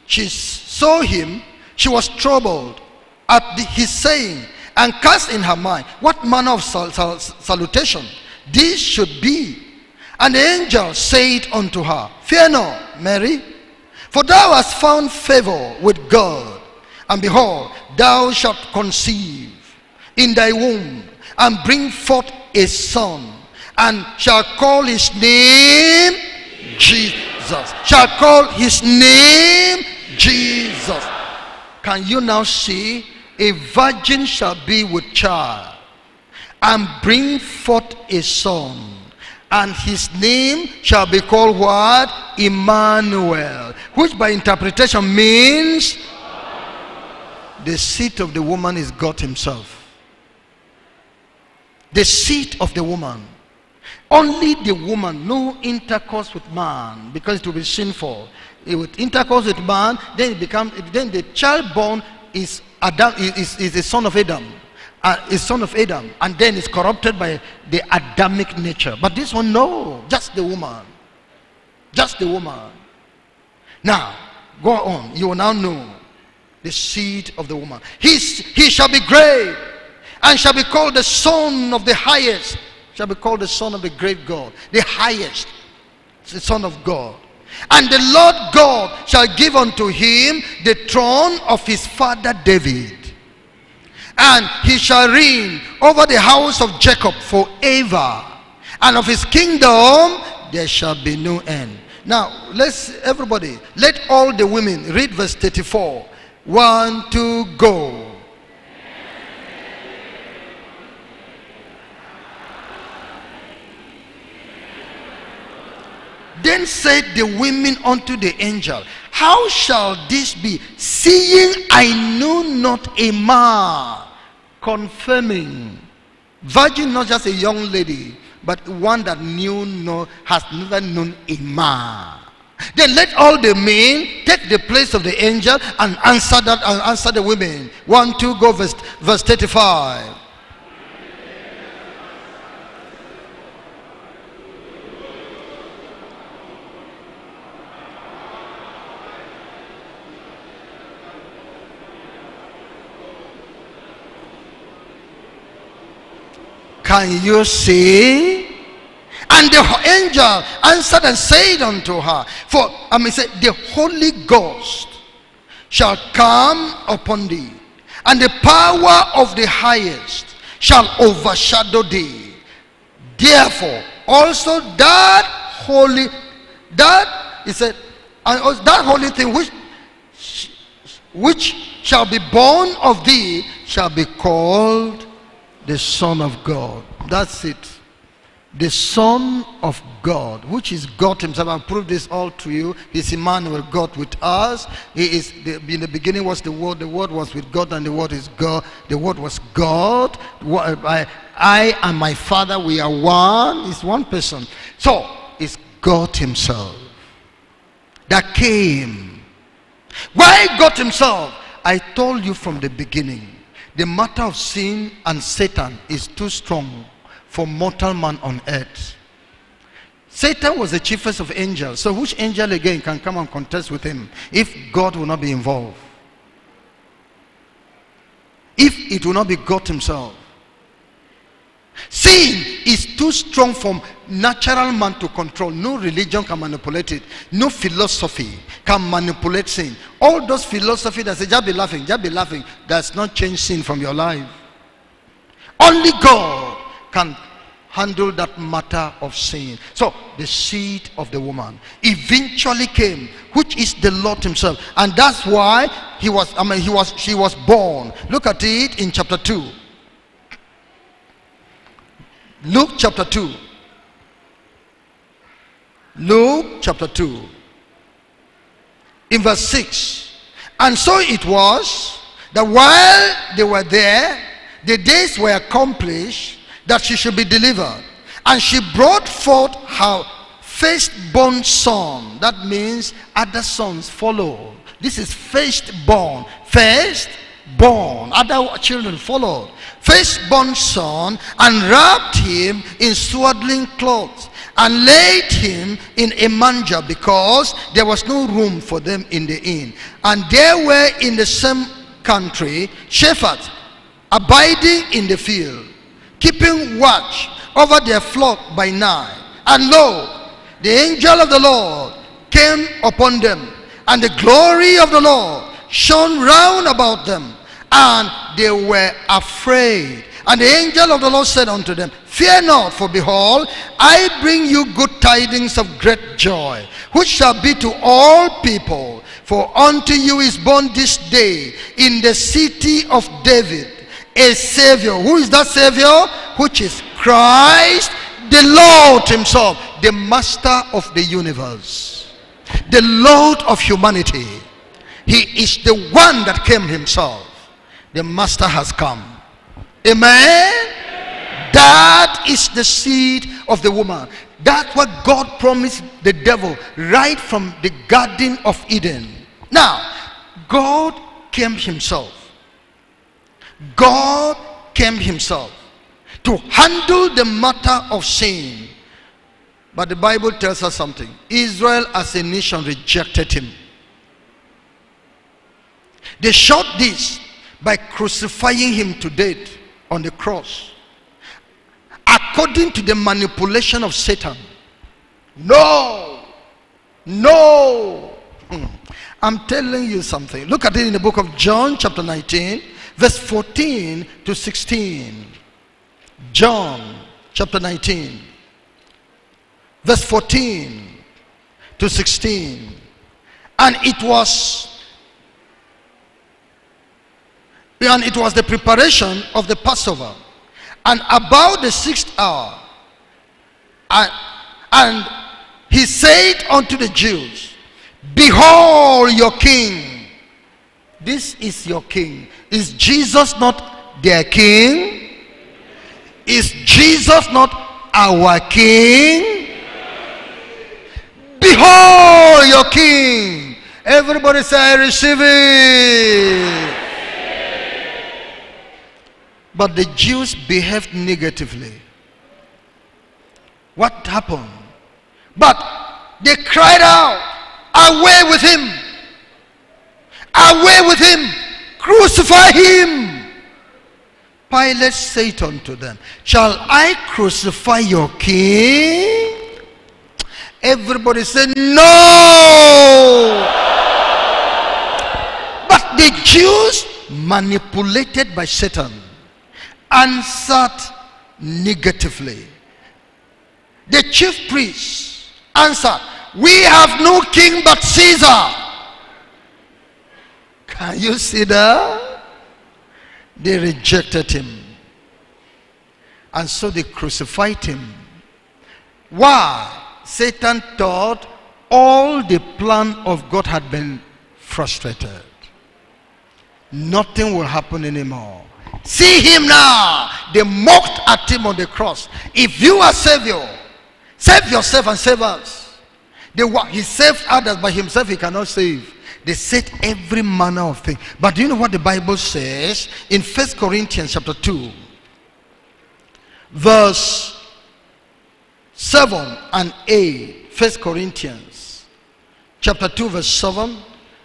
she saw him she was troubled at the, his saying and cast in her mind what manner of sal sal salutation this should be and the angel said unto her, Fear not, Mary, for thou hast found favor with God. And behold, thou shalt conceive in thy womb and bring forth a son, and shall call his name Jesus. Shall call his name Jesus. Can you now see? A virgin shall be with child and bring forth a son And his name shall be called what? Emmanuel. Which by interpretation means the seed of the woman is God himself. The seed of the woman. Only the woman, no intercourse with man, because it will be sinful. With intercourse with man, then it becomes then the child born is Adam is, is a son of Adam. Uh, is son of Adam, and then is corrupted by the Adamic nature. But this one, no, just the woman. Just the woman. Now, go on. You will now know the seed of the woman. He's, he shall be great and shall be called the Son of the highest. Shall be called the Son of the great God, the highest, the Son of God. And the Lord God shall give unto him the throne of his father David. And he shall reign over the house of Jacob forever. And of his kingdom there shall be no end. Now, let's, everybody, let all the women read verse 34. One, two, go. Then said the women unto the angel, How shall this be, seeing I know not a man? Confirming. Virgin, not just a young lady, but one that knew no, has never known a man. Then let all the men take the place of the angel and answer that and answer the women. One, two, go verse, verse 35. Can you see? And the angel answered and said unto her, For I mean, say, the Holy Ghost shall come upon thee, and the power of the highest shall overshadow thee. Therefore, also that holy, that he said, and that holy thing which which shall be born of thee shall be called the Son of God. That's it. The Son of God, which is God Himself. I'll prove this all to you. He's Emmanuel, God with us. He is the, in the beginning was the Word. The Word was with God, and the Word is God. The Word was God. I, I and my Father, we are one. It's one person. So it's God Himself that came. Why God Himself? I told you from the beginning the matter of sin and Satan is too strong for mortal man on earth. Satan was the chiefest of angels. So which angel again can come and contest with him if God will not be involved? If it will not be God himself. Sin is too strong for natural man to control. No religion can manipulate it. No philosophy can manipulate sin. All those philosophy that say, just be laughing, just be laughing, does not change sin from your life. Only God can handle that matter of sin. So the seed of the woman eventually came, which is the Lord Himself. And that's why he was, I mean, he was, she was born. Look at it in chapter 2. Luke chapter 2. Luke chapter 2. In verse 6. And so it was that while they were there, the days were accomplished that she should be delivered. And she brought forth her firstborn son. That means other sons follow. This is firstborn. Firstborn. Other children followed. Firstborn son and wrapped him in swaddling clothes and laid him in a manger because there was no room for them in the inn. And there were in the same country shepherds abiding in the field, keeping watch over their flock by night. And lo, the angel of the Lord came upon them, and the glory of the Lord shone round about them and they were afraid. And the angel of the Lord said unto them, Fear not, for behold, I bring you good tidings of great joy, which shall be to all people. For unto you is born this day in the city of David a Savior. Who is that Savior? Which is Christ The Lord himself, the master of the universe, the Lord of humanity. He is the one that came himself. The master has come. Amen. That is the seed of the woman. That's what God promised the devil right from the Garden of Eden. Now, God came himself. God came himself to handle the matter of sin. But the Bible tells us something. Israel as a nation rejected him. They shot this by crucifying him to death on the cross. According to the manipulation of Satan. No. No. Hmm. I'm telling you something. Look at it in the book of John, chapter 19, verse 14 to 16. John, chapter 19, verse 14 to 16. And it was and it was the preparation of the Passover. And about the sixth hour, and, and he said unto the Jews, Behold your king. This is your king. Is Jesus not their king? Is Jesus not our king? Behold your king. Everybody say, receive it. But the Jews behaved negatively. What happened? But they cried out, Away with him! Away with him! Crucify him! Pilate said unto them, Shall I crucify your king? Everybody said, No! But the Jews, manipulated by Satan, answered negatively. The chief priests answered, We have no king but Caesar. Can you see that? They rejected him. And so they crucified him. Why? Satan thought all the plan of God had been frustrated. Nothing will happen anymore. See him now. They mocked at him on the cross. If you are Savior, save yourself and save us. They, he saved others, but himself he cannot save. They said every manner of thing. But do you know what the Bible says in First Corinthians chapter 2, verse 7 and 8? First Corinthians chapter 2, verse 7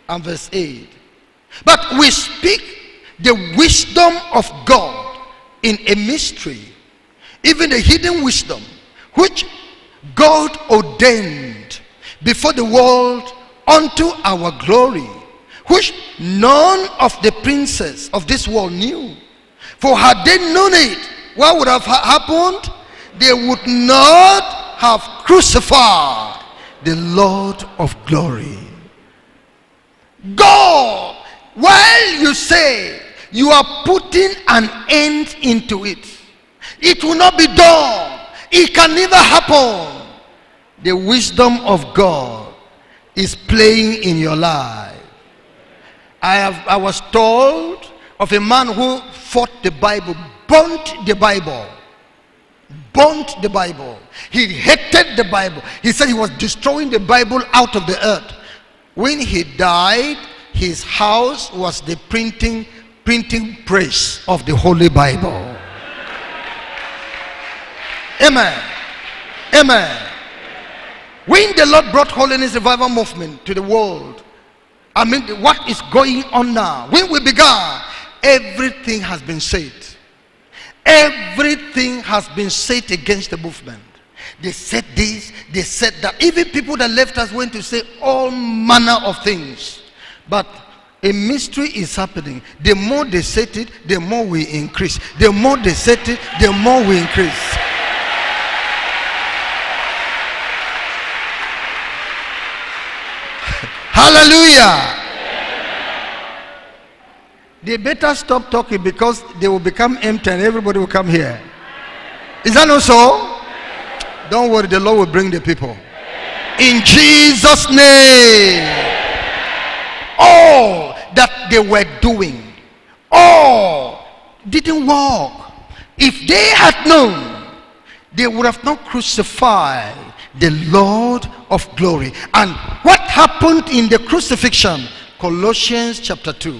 and verse 8. But we speak the wisdom of God in a mystery, even the hidden wisdom which God ordained before the world unto our glory, which none of the princes of this world knew. For had they known it, what would have happened? They would not have crucified the Lord of glory. God, while you say you are putting an end into it, it will not be done. It can never happen. The wisdom of God is playing in your life. I have I was told of a man who fought the Bible, burnt the Bible. Burnt the Bible. He hated the Bible. He said he was destroying the Bible out of the earth. When he died, his house was the printing printing press of the Holy Bible. Amen. Amen. When the Lord brought holiness revival movement to the world, I mean, what is going on now? When we began, everything has been said. Everything has been said against the movement. They said this, they said that. Even people that left us went to say all manner of things. But a mystery is happening. The more they set it, the more we increase. The more they set it, the more we increase. *laughs* Hallelujah. They better stop talking because they will become empty and everybody will come here. Is that not so? Don't worry, the Lord will bring the people. In Jesus' name. All that they were doing, all didn't work. If they had known, they would have not crucified the Lord of glory. And what happened in the crucifixion? Colossians chapter 2.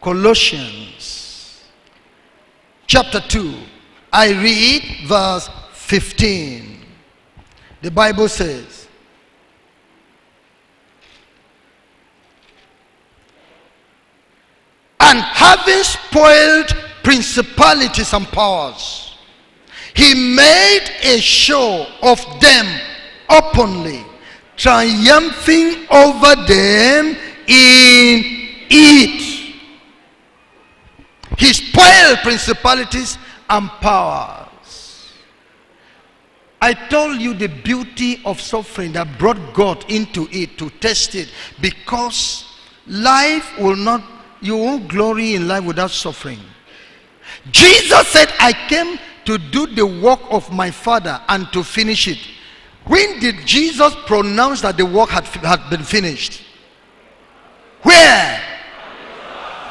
Colossians chapter 2. I read verse 15. The Bible says, And having spoiled principalities and powers, he made a show of them openly, triumphing over them in it. He spoiled principalities and powers. I told you the beauty of suffering that brought God into it to test it because life will not, you won't glory in life without suffering. Jesus said, I came to do the work of my Father and to finish it. When did Jesus pronounce that the work had, had been finished? Where?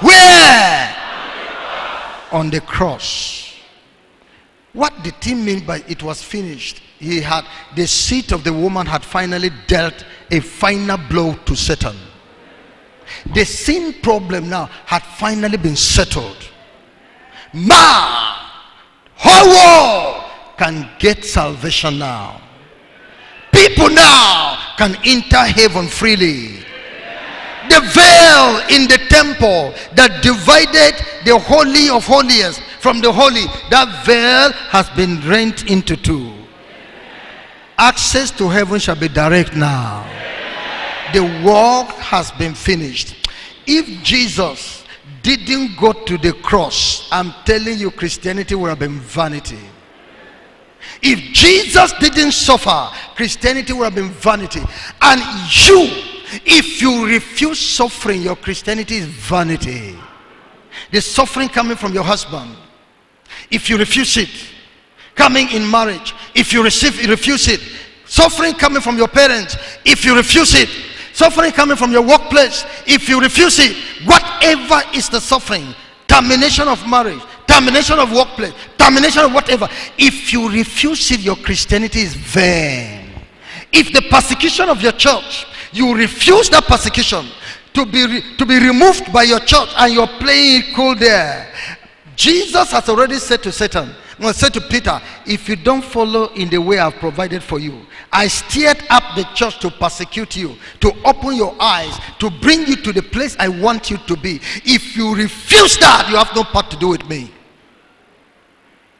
Where? On the cross. What did he mean by it was finished? He had, the seed of the woman had finally dealt a final blow to Satan. The sin problem now had finally been settled. Man, whole world can get salvation now. People now can enter heaven freely. The veil in the temple that divided the holy of holiest from the holy, that veil has been rent into two. Access to heaven shall be direct now. The work has been finished. If Jesus didn't go to the cross, I'm telling you, Christianity would have been vanity. If Jesus didn't suffer, Christianity would have been vanity. And you, if you refuse suffering, your Christianity is vanity. The suffering coming from your husband, if you refuse it, coming in marriage, if you receive, refuse it, suffering coming from your parents, if you refuse it, suffering coming from your workplace, if you refuse it, whatever is the suffering, termination of marriage, termination of workplace, termination of whatever, if you refuse it, your Christianity is vain. If the persecution of your church, you refuse that persecution to be, to be removed by your church and you're playing it cool there, Jesus has already said to Satan, no, said to Peter, if you don't follow in the way I've provided for you, I stirred up the church to persecute you, to open your eyes, to bring you to the place I want you to be. If you refuse that, you have no part to do with me.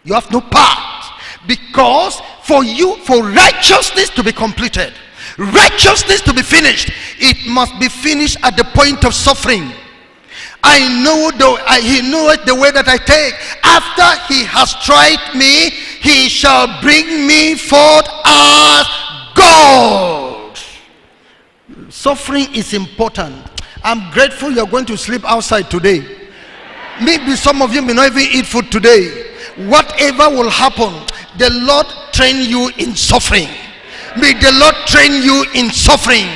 You have no part. Because for you, for righteousness to be completed, righteousness to be finished, it must be finished at the point of suffering. I know the I, he knoweth the way that I take. After he has tried me, he shall bring me forth as gold. Suffering is important. I'm grateful you're going to sleep outside today. Maybe some of you may not even eat food today. Whatever will happen, the Lord train you in suffering. May the Lord train you in suffering.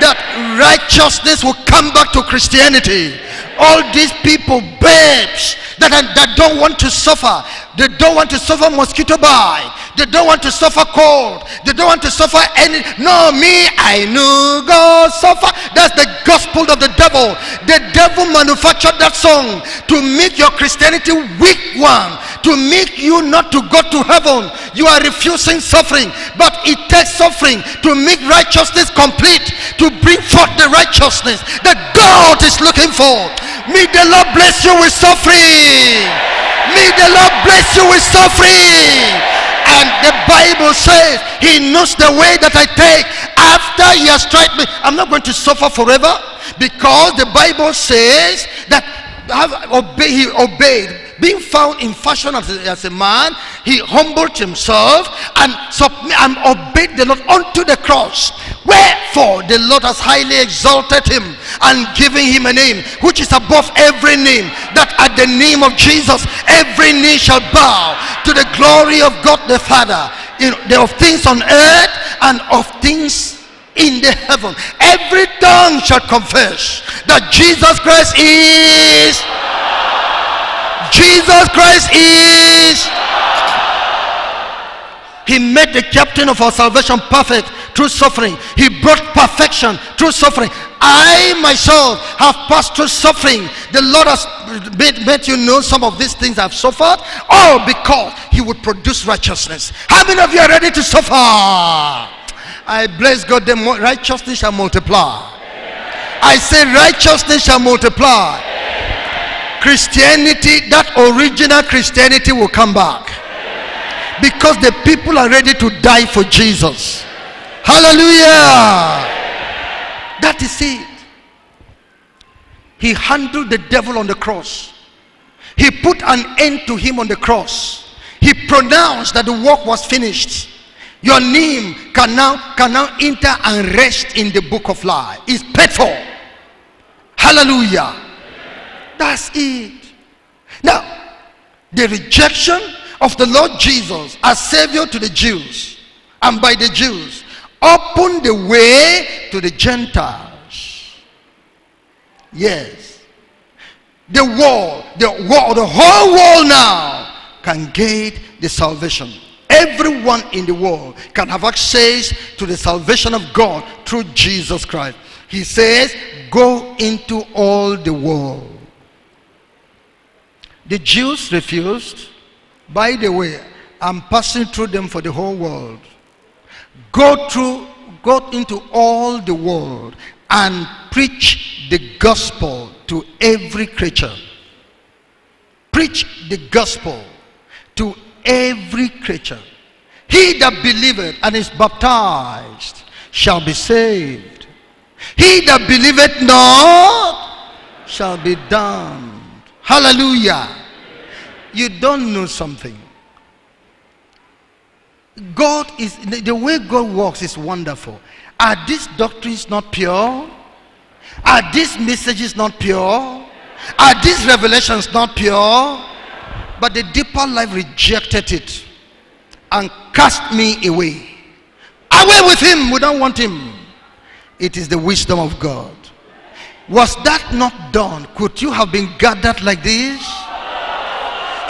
That righteousness will come back to Christianity. All these people, babes, that, that don't want to suffer. They don't want to suffer mosquito bite. They don't want to suffer cold. They don't want to suffer any. No, me, I know God suffer. That's the gospel of the devil. The devil manufactured that song to make your Christianity weak one, to make you not to go to heaven. You are refusing suffering, but it takes suffering to make righteousness complete, to bring forth the righteousness that God is looking for. May the Lord bless you with suffering. May the Lord bless you with suffering. And the Bible says he knows the way that I take after he has tried me. I'm not going to suffer forever because the Bible says that have obey, he obeyed. Being found in fashion as a, as a man, he humbled himself and, submit, and obeyed the Lord unto the cross. Wherefore the Lord has highly exalted him and given him a name which is above every name, that at the name of Jesus every knee shall bow to the glory of God the Father, know, of things on earth and of things in the heaven. Every tongue shall confess that Jesus Christ is. Jesus Christ is. He made the captain of our salvation perfect through suffering. He brought perfection through suffering. I myself have passed through suffering. The Lord has made, made you know some of these things I've suffered. All because He would produce righteousness. How many of you are ready to suffer? I bless God, the righteousness shall multiply. I say righteousness shall multiply. Christianity, that original Christianity will come back. Because the people are ready to die for Jesus. Hallelujah. That is it. He handled the devil on the cross. He put an end to him on the cross. He pronounced that the work was finished. Your name can now can now enter and rest in the book of life. It's paid for. Hallelujah. That's it. Now, the rejection of the Lord Jesus as Savior to the Jews and by the Jews opened the way to the Gentiles. Yes. The world, the world, the whole world now can get the salvation Everyone in the world can have access to the salvation of God through Jesus Christ. He says, Go into all the world. The Jews refused. By the way, I'm passing through them for the whole world. Go through, go into all the world and preach the gospel to every creature. Preach the gospel to every creature. He that believeth and is baptized shall be saved. He that believeth not shall be damned. Hallelujah. You don't know something. God is, the way God works is wonderful. Are these doctrines not pure? Are these messages not pure? Are these revelations not pure? But the deeper life rejected it and cast me away. Away with him. We don't want him. It is the wisdom of God. Was that not done? Could you have been gathered like this?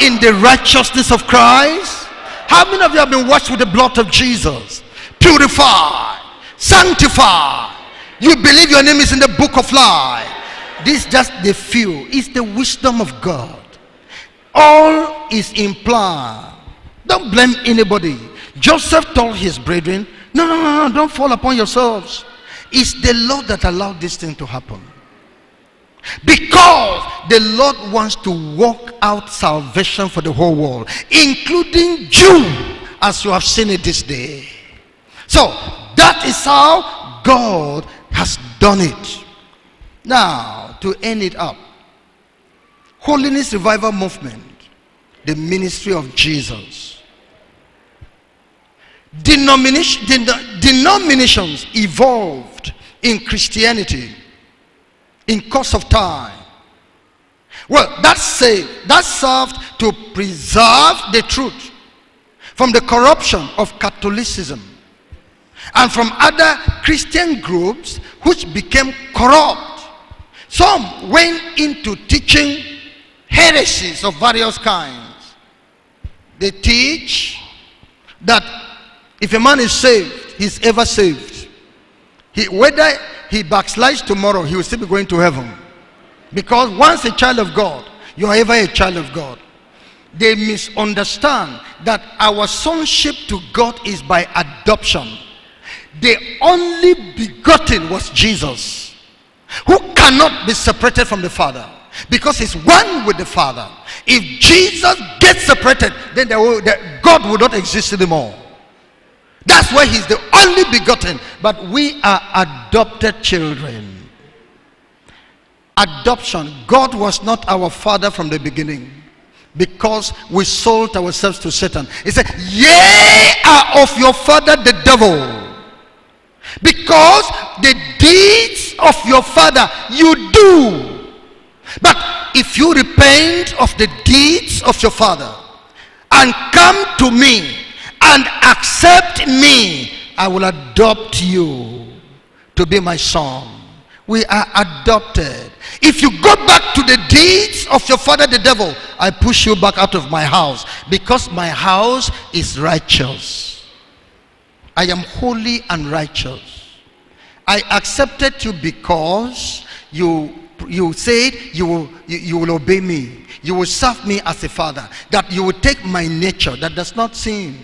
In the righteousness of Christ? How many of you have been washed with the blood of Jesus? Purified, sanctified. You believe your name is in the book of life. This just the few. It's the wisdom of God. All is in plan. Don't blame anybody. Joseph told his brethren, no, no, no, no, don't fall upon yourselves. It's the Lord that allowed this thing to happen. Because the Lord wants to work out salvation for the whole world, including Jew, as you have seen it this day. So, that is how God has done it. Now, to end it up, Holiness Revival Movement, the ministry of Jesus. Denomination, denominations evolved in Christianity in course of time. Well, that saved, that served to preserve the truth from the corruption of Catholicism and from other Christian groups which became corrupt. Some went into teaching heresies of various kinds. They teach that if a man is saved, he's ever saved. He, whether he backslides tomorrow, he will still be going to heaven. Because once a child of God, you are ever a child of God. They misunderstand that our sonship to God is by adoption. The only begotten was Jesus, who cannot be separated from the Father because he's one with the Father. If Jesus gets separated, then will, the, God will not exist anymore. That's why he's the only begotten. But we are adopted children. adoption. God was not our father from the beginning because we sold ourselves to Satan. He said, Ye are of your father the devil. Because the deeds of your father you do. But if you repent of the deeds of your father and come to me and accept me, I will adopt you to be my son. We are adopted. If you go back to the deeds of your father, the devil, I push you back out of my house because my house is righteous. I am holy and righteous. I accepted you because you you said you will you, you will obey me. You will serve me as a father. That you will take my nature that does not sin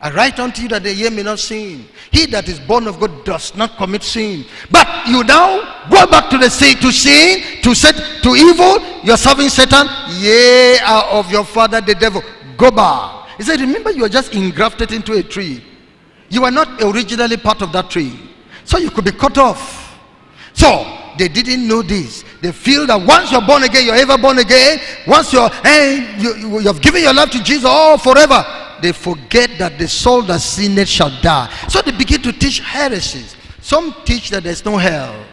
I write unto you that the year may not sin. He that is born of God does not commit sin. But you now go back to the sin, to sin, to set to evil. You're serving Satan. Ye are of your father the devil. Go back. He said, Remember, you are just engrafted into a tree. You are not originally part of that tree. So you could be cut off. So they didn't know this. They feel that once you're born again, you're ever born again. Once you're, hey, you, you, you have given your life to Jesus, oh, forever they forget that the soul that sinned shall die. So they begin to teach heresies. Some teach that there's no hell.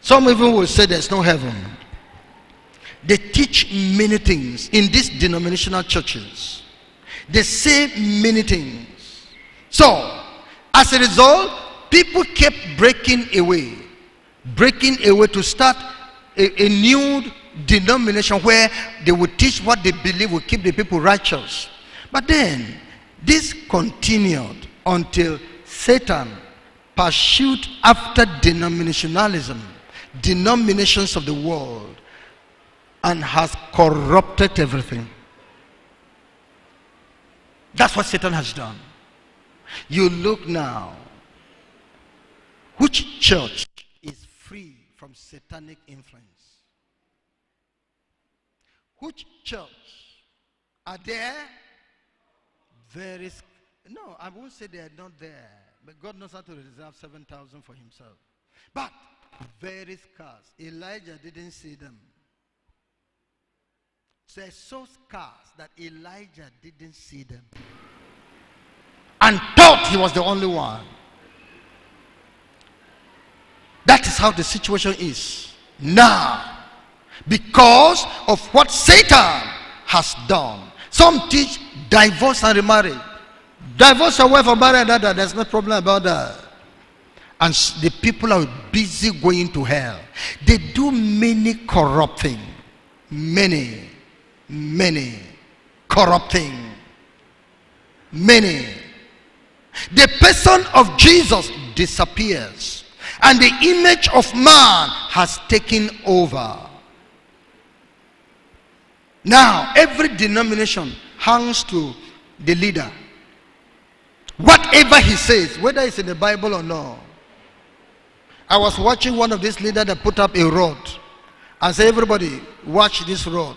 Some even will say there's no heaven. They teach many things in these denominational churches. They say many things. So, as a result, people kept breaking away. Breaking away to start a, a new denomination where they would teach what they believe will keep the people righteous. But then, this continued until Satan pursued after denominationalism, denominations of the world, and has corrupted everything. That's what Satan has done. You look now, which church satanic influence? Which church are there There is no, I won't say they are not there. But God knows how to reserve 7,000 for himself. But very scarce. Elijah didn't see them. They're so scarce that Elijah didn't see them. And thought he was the only one. That is how the situation is now. Because of what Satan has done. Some teach divorce and remarry. Divorce your wife or marry another. There's no problem about that. And the people are busy going to hell. They do many corrupting. Many, many corrupting. Many. The person of Jesus disappears. And the image of man has taken over. Now, every denomination hangs to the leader. Whatever he says, whether it's in the Bible or not. I was watching one of these leaders that put up a rod and say, everybody, watch this rod.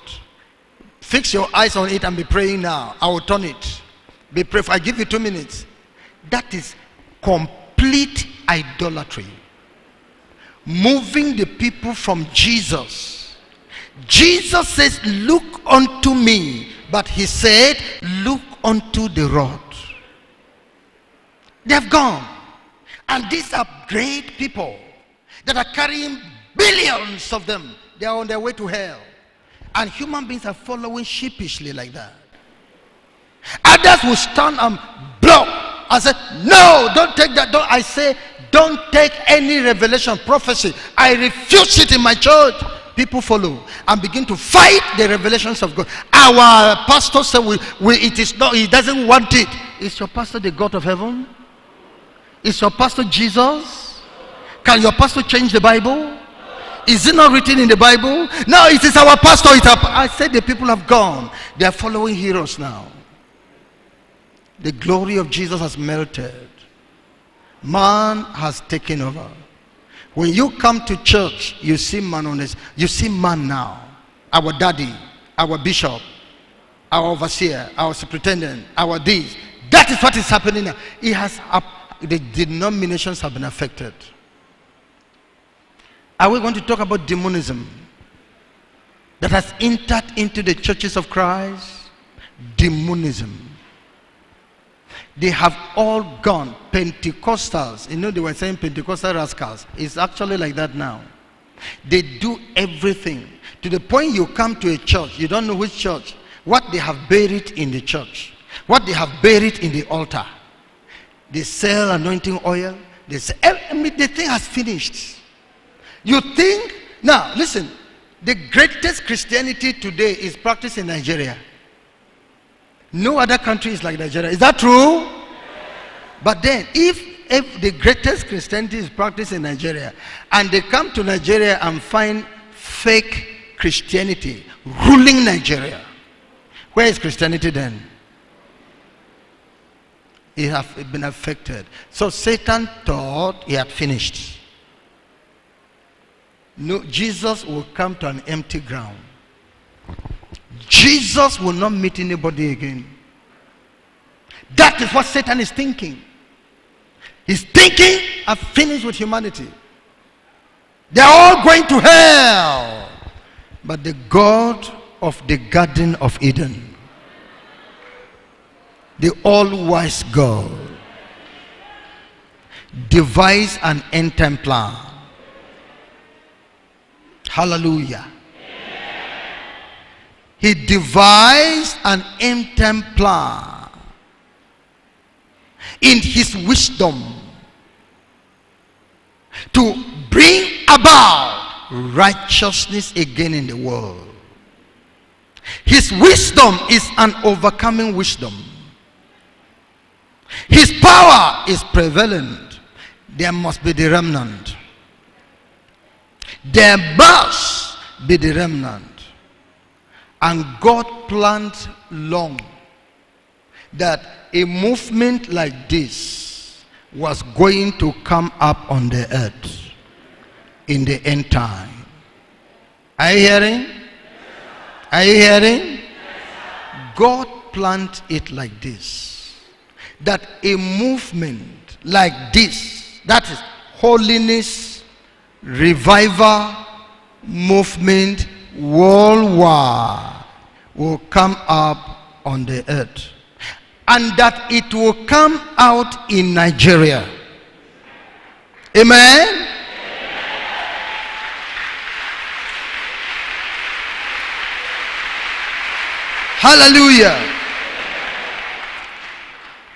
Fix your eyes on it and be praying now. I will turn it. Be prayerful. I give you two minutes. That is complete idolatry. Moving the people from Jesus. Jesus says, Look unto me but he said, Look unto the rod. They have gone. And these are great people that are carrying billions of them. They are on their way to hell. And human beings are following sheepishly like that. Others will stand and block and say, No, don't take that. Don't. I say, Don't take any revelation, prophecy. I refuse it in my church people follow and begin to fight the revelations of God. Our pastor said, we, we, it is not, he doesn't want it. Is your pastor the God of heaven? Is your pastor Jesus? Can your pastor change the Bible? Is it not written in the Bible? No, it is our pastor. It I said the people have gone. They are following heroes now. The glory of Jesus has melted. Man has taken over. When you come to church, you see man on this. You see man now. Our daddy, our bishop, our overseer, our superintendent, our this. That is what is happening now. It has the denominations have been affected. Are we going to talk about demonism that has entered into the churches of Christ? Demonism. They have all gone. Pentecostals, you know, they were saying Pentecostal rascals. It's actually like that now. They do everything to the point you come to a church, you don't know which church, what they have buried in the church, what they have buried in the altar. They sell anointing oil. They say, I mean, the thing has finished. You think, now listen, the greatest Christianity today is practiced in Nigeria. No other country is like Nigeria. Is that true? But then, if, if the greatest Christianity is practiced in Nigeria, and they come to Nigeria and find fake Christianity ruling Nigeria, where is Christianity then? It has been affected. So Satan thought he had finished. No, Jesus will come to an empty ground. Jesus will not meet anybody again. That is what Satan is thinking. He's thinking, I've finished with humanity. They're all going to hell. But the God of the Garden of Eden, the all wise God, devised an end time plan. Hallelujah. He devised an time plan in his wisdom to bring about righteousness again in the world. His wisdom is an overcoming wisdom. His power is prevalent. There must be the remnant. There must be the remnant. And God planned long that a movement like this was going to come up on the earth in the end time. Are you hearing? Are you hearing? God planned it like this. That a movement like this, that is holiness, revival, movement, worldwide, will come up on the earth. And that it will come out in Nigeria. Amen? Hallelujah.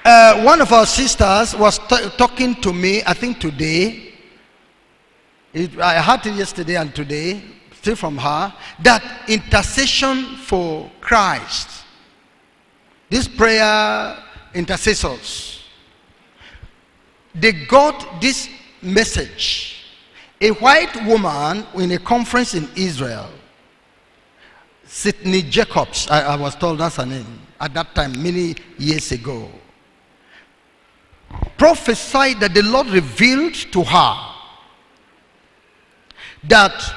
Uh, one of our sisters was talking to me, I think today. It, I heard it yesterday and today, still from her, that intercession for Christ, these prayer intercessors, they got this message. A white woman in a conference in Israel Sidney Jacobs, I, I, was told that's her name, at that time, many years ago, prophesied that the Lord revealed to her that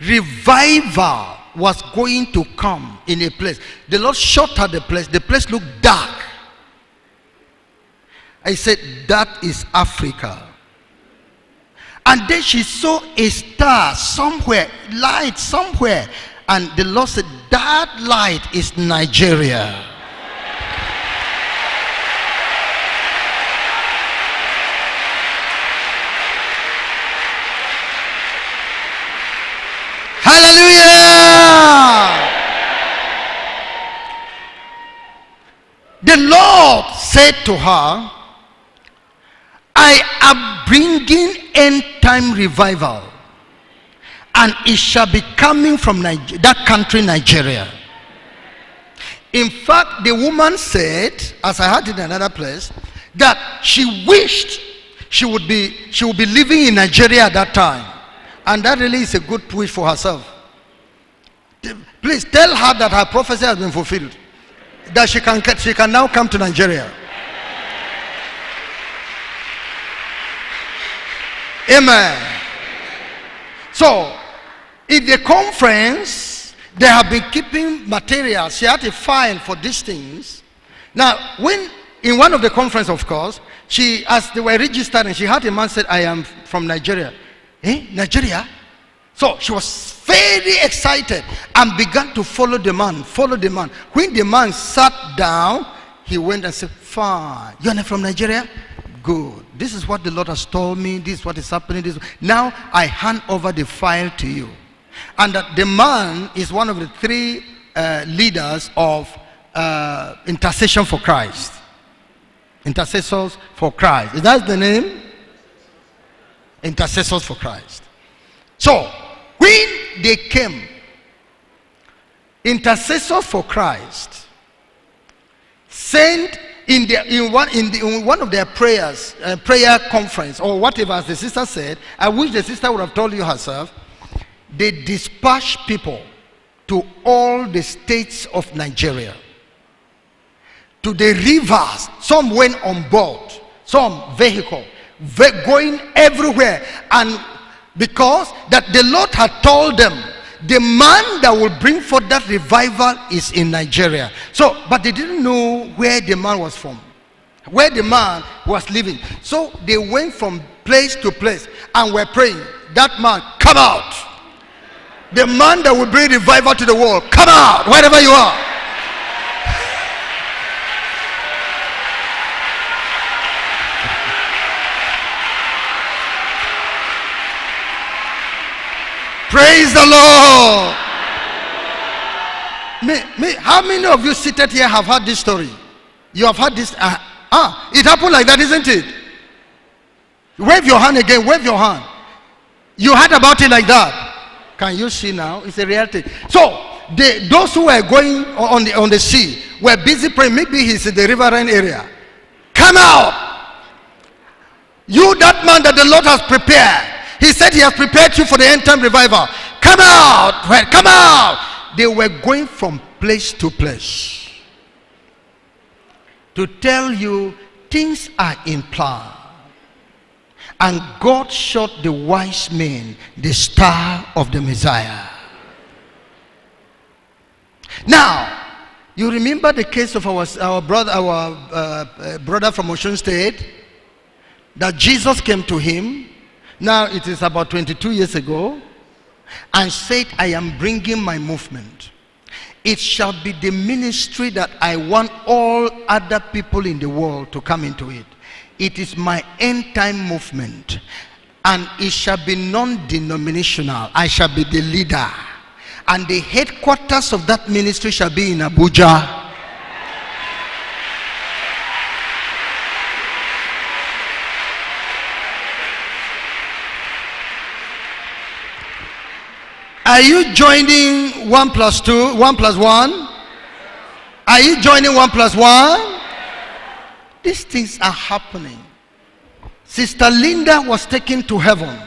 revival was going to come in a place. The Lord her the place. The place looked dark. I said, That is Africa. And then she saw a star somewhere, light somewhere. And the Lord said, That light is Nigeria. Hallelujah. The Lord said to her, I am bringing end time revival and it shall be coming from Niger- that country, Nigeria. In fact, the woman said, as I heard in another place, that she wished she would be she would be living in Nigeria at that time, and that really is a good wish for herself. Please tell her that her prophecy has been fulfilled, that she can she can now come to Nigeria. Amen. So in the conference, they have been keeping material. She had a file for these things. Now, when in one of the conference, of course, she, as they were registering, she had a man said, I am from Nigeria. Eh? Nigeria? So she was very excited and began to follow the man, follow the man. When the man sat down, he went and said, Fine. You're not from Nigeria? Good. This is what the Lord has told me. This is what is happening. This. Now I hand over the file to you. And that the man is one of the three uh, leaders of uh, intercession for Christ. Intercessors for Christ. Is that the name? Intercessors for Christ. So, when they came, intercessor for Christ sent in, in, one, in, the, in one of their prayers, uh, prayer conference, or whatever, as the sister said, I wish the sister would have told you herself, they dispatched people to all the states of Nigeria, to the rivers. Some went on board, some vehicle, going everywhere. And because that the Lord had told them, the man that will bring forth that revival is in Nigeria. So, but they didn't know where the man was from, where the man was living. So they went from place to place and were praying, that man, come out. The man that will bring revival to the world, come out, wherever you are. Praise the Lord. Me, me, how many of you seated here have heard this story? You have heard this. Uh, ah, it happened like that, isn't it? Wave your hand again. Wave your hand. You heard about it like that. Can you see now? It's a reality. So, they, those who were going on the, on the sea were busy praying. Maybe he's in the riverine area. Come out. You, that man that the Lord has prepared. He said he has prepared you for the end time revival. Come out. Come out. They were going from place to place to tell you things are in plan. And God shot the wise men, the star of the Messiah. Now, you remember the case of our, our brother, our uh, uh, brother from Ocean State, that Jesus came to him. Now it is about 22 years ago, and said, "I am bringing my movement. It shall be the ministry that I want all other people in the world to come into it." It is my end time movement. And it shall be non denominational. I shall be the leader. And the headquarters of that ministry shall be in Abuja. Are you joining one plus two, one plus one? Are you joining one plus one? These things are happening. Sister Linda was taken to heaven.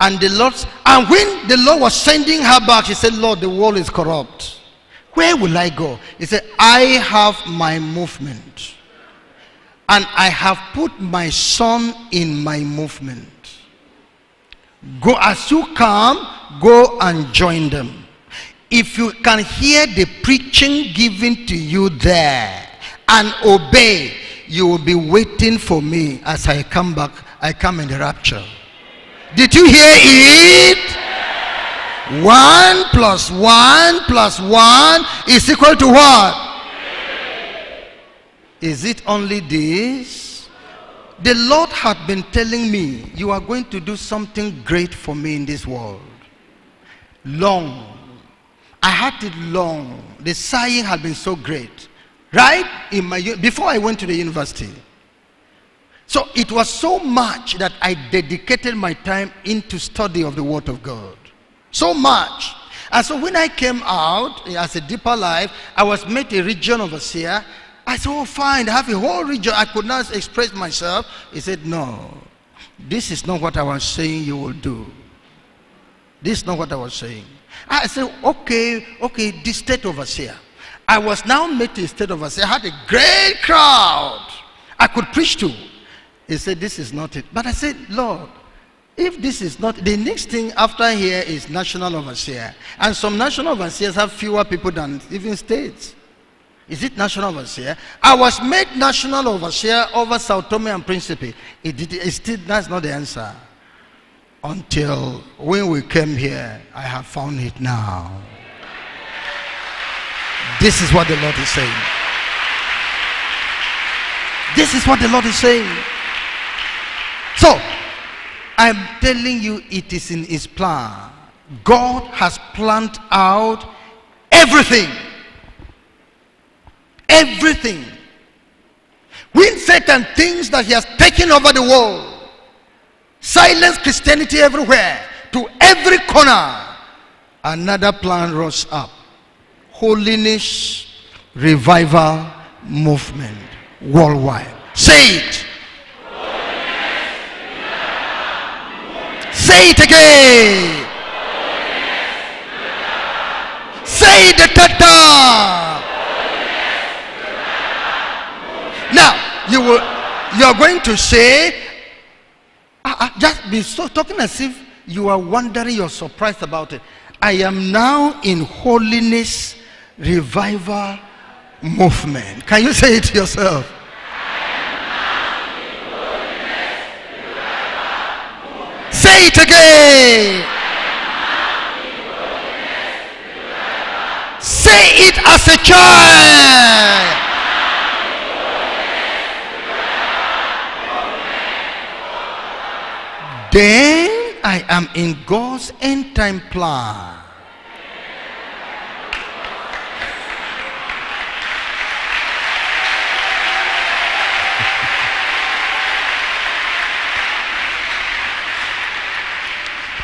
And the Lord, and when the Lord was sending her back, she said, Lord, the world is corrupt. Where will I go? He said, I have my movement. And I have put my son in my movement. Go as you come, go and join them. If you can hear the preaching given to you there, and obey, you will be waiting for me as I come back. I come in the rapture. Did you hear it? One plus one plus one is equal to what? Is it only this? The Lord had been telling me, You are going to do something great for me in this world. Long. I had it long. The sighing had been so great right in my before i went to the university so it was so much that i dedicated my time into study of the word of god so much and so when i came out as a deeper life i was made a region overseer i said oh fine i have a whole region i could not express myself he said no this is not what i was saying you will do this is not what i was saying i said okay okay this state overseer I was now made to a state of I had a great crowd I could preach to. He said, This is not it. But I said, Lord, if this is not the next thing after here is national overseer. And some national overseers have fewer people than even states. Is it national overseer? I was made national overseer over Sao Tome and Principe. It, it, it still, that's not the answer. until when we came here, I have found it now. This is what the Lord is saying. This is what the Lord is saying. So, I'm telling you, it is in His plan. God has planned out everything. Everything. When Satan thinks that he has taken over the world, silence Christianity everywhere, to every corner, another plan rose up. Holiness Revival Movement worldwide. Say it. Say it again. Say the third time. Now you will you are going to say uh, uh, just be so talking as if you are wondering, you're surprised about it. I am now in holiness revival movement. Can you say it yourself? Say it again. Say it as a child. Then I am in God's end time plan.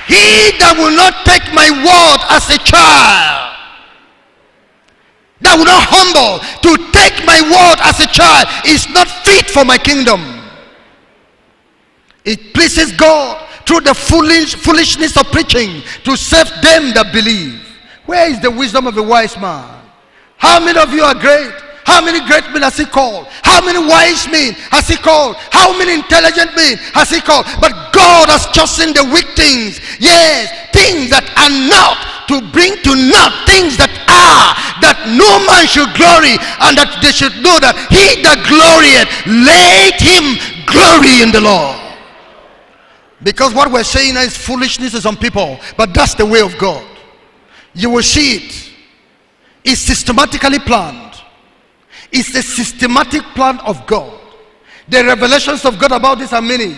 He that will not take my word as a child, that will not humble to take my word as a child, is not fit for my kingdom. It pleases God through the foolish foolishness of preaching to save them that believe. Where is the wisdom of a wise man? How many of you are great? How many great men has he called? How many wise men has he called? How many intelligent men has he called? But God has chosen the weak things. Yes, things that are not to bring to naught things that are, that no man should glory, and that they should know that he that glorieth, let him glory in the Lord. Because what we're saying is foolishness to some people, but that's the way of God. You will see it. It's systematically planned. It's a systematic plan of God. The revelations of God about this are many.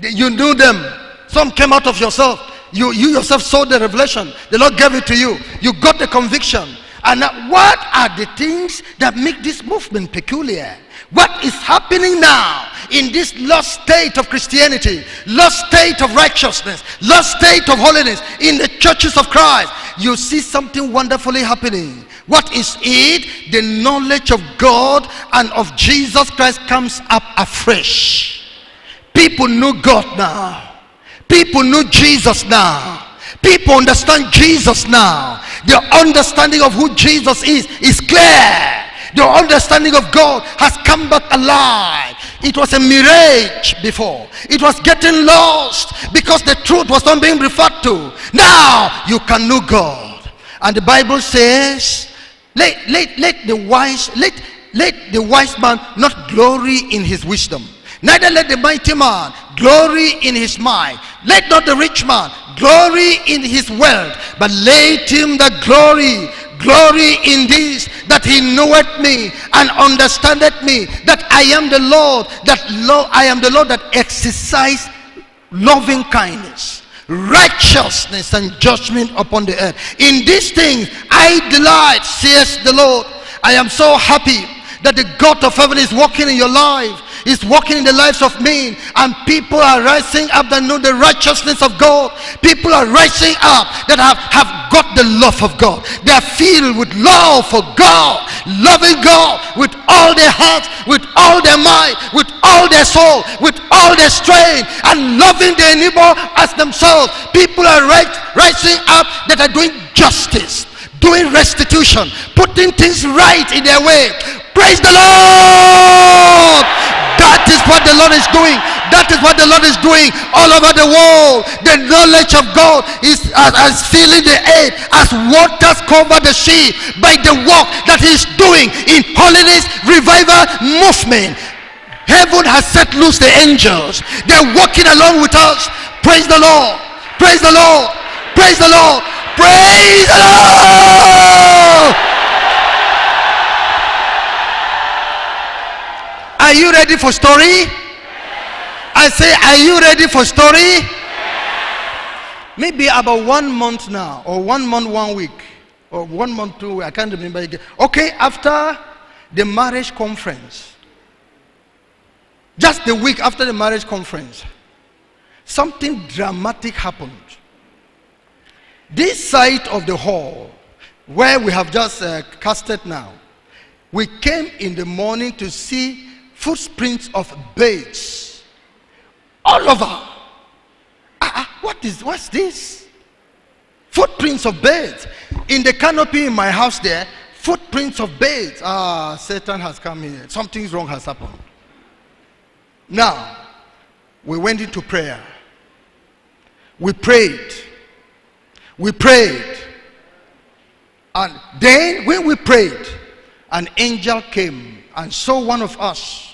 You knew them. Some came out of yourself. You, you yourself saw the revelation. The Lord gave it to you. You got the conviction. And what are the things that make this movement peculiar? What is happening now in this lost state of Christianity, lost state of righteousness, lost state of holiness in the churches of Christ? You see something wonderfully happening. What is it? The knowledge of God and of Jesus Christ comes up afresh. People know God now. People know Jesus now. People understand Jesus now. Their understanding of who Jesus is is clear. Their understanding of God has come back alive. It was a mirage before. It was getting lost because the truth was not being referred to. Now you can know God. And the Bible says let, let, let the wise, let, let the wise man not glory in his wisdom. Neither let the mighty man glory in his mind. Let not the rich man glory in his wealth, but let him that glory glory in this that he knoweth me and understandeth me that I am the Lord that lo- I am the Lord that exercise loving kindness righteousness and judgment upon the earth. In these things I delight, says the Lord. I am so happy that the God of heaven is working in your life is working in the lives of men. And people are rising up that know the righteousness of God. People are rising up that have, have got the love of God. They are filled with love for God loving God with all their heart with all their mind with all their soul with all their strength and loving their neighbor as themselves. People are right, rising up that are doing justice doing restitution putting things right in their way. Praise the lord that is what the Lord is doing. That is what the Lord is doing all over the world. The knowledge of God is as, as filling the earth as waters cover the sea by the work that He is doing in holiness revival movement. Heaven has set loose the angels. They're walking along with us Praise the Lord. Praise the Lord. Praise the Lord. Praise the Lord. Are you ready for story? I say, are you ready for story? Maybe about one month now, or one month, one week, or one month, two, I can't remember again. Okay, after the marriage conference, just the week after the marriage conference, something dramatic happened. This side of the hall, where we have just uh, casted now, we came in the morning to see footprints of birds all over. Ah, ah, what is what's this? Footprints of birds in the canopy in my house. There, footprints of birds. Ah, Satan has come here. Something's wrong has happened. Now, we went into prayer. We prayed. We prayed. And then, when we prayed, an angel came and saw one of us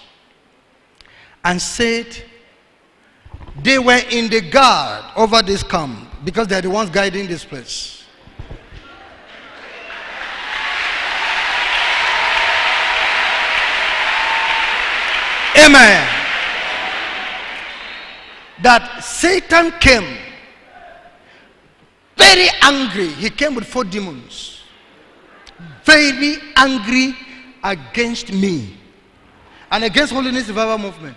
and said, They were in the guard over this camp because they're the ones guiding this place. Amen. That Satan came very angry. He came with four demons. Very angry against me and against Holiness Revival Movement.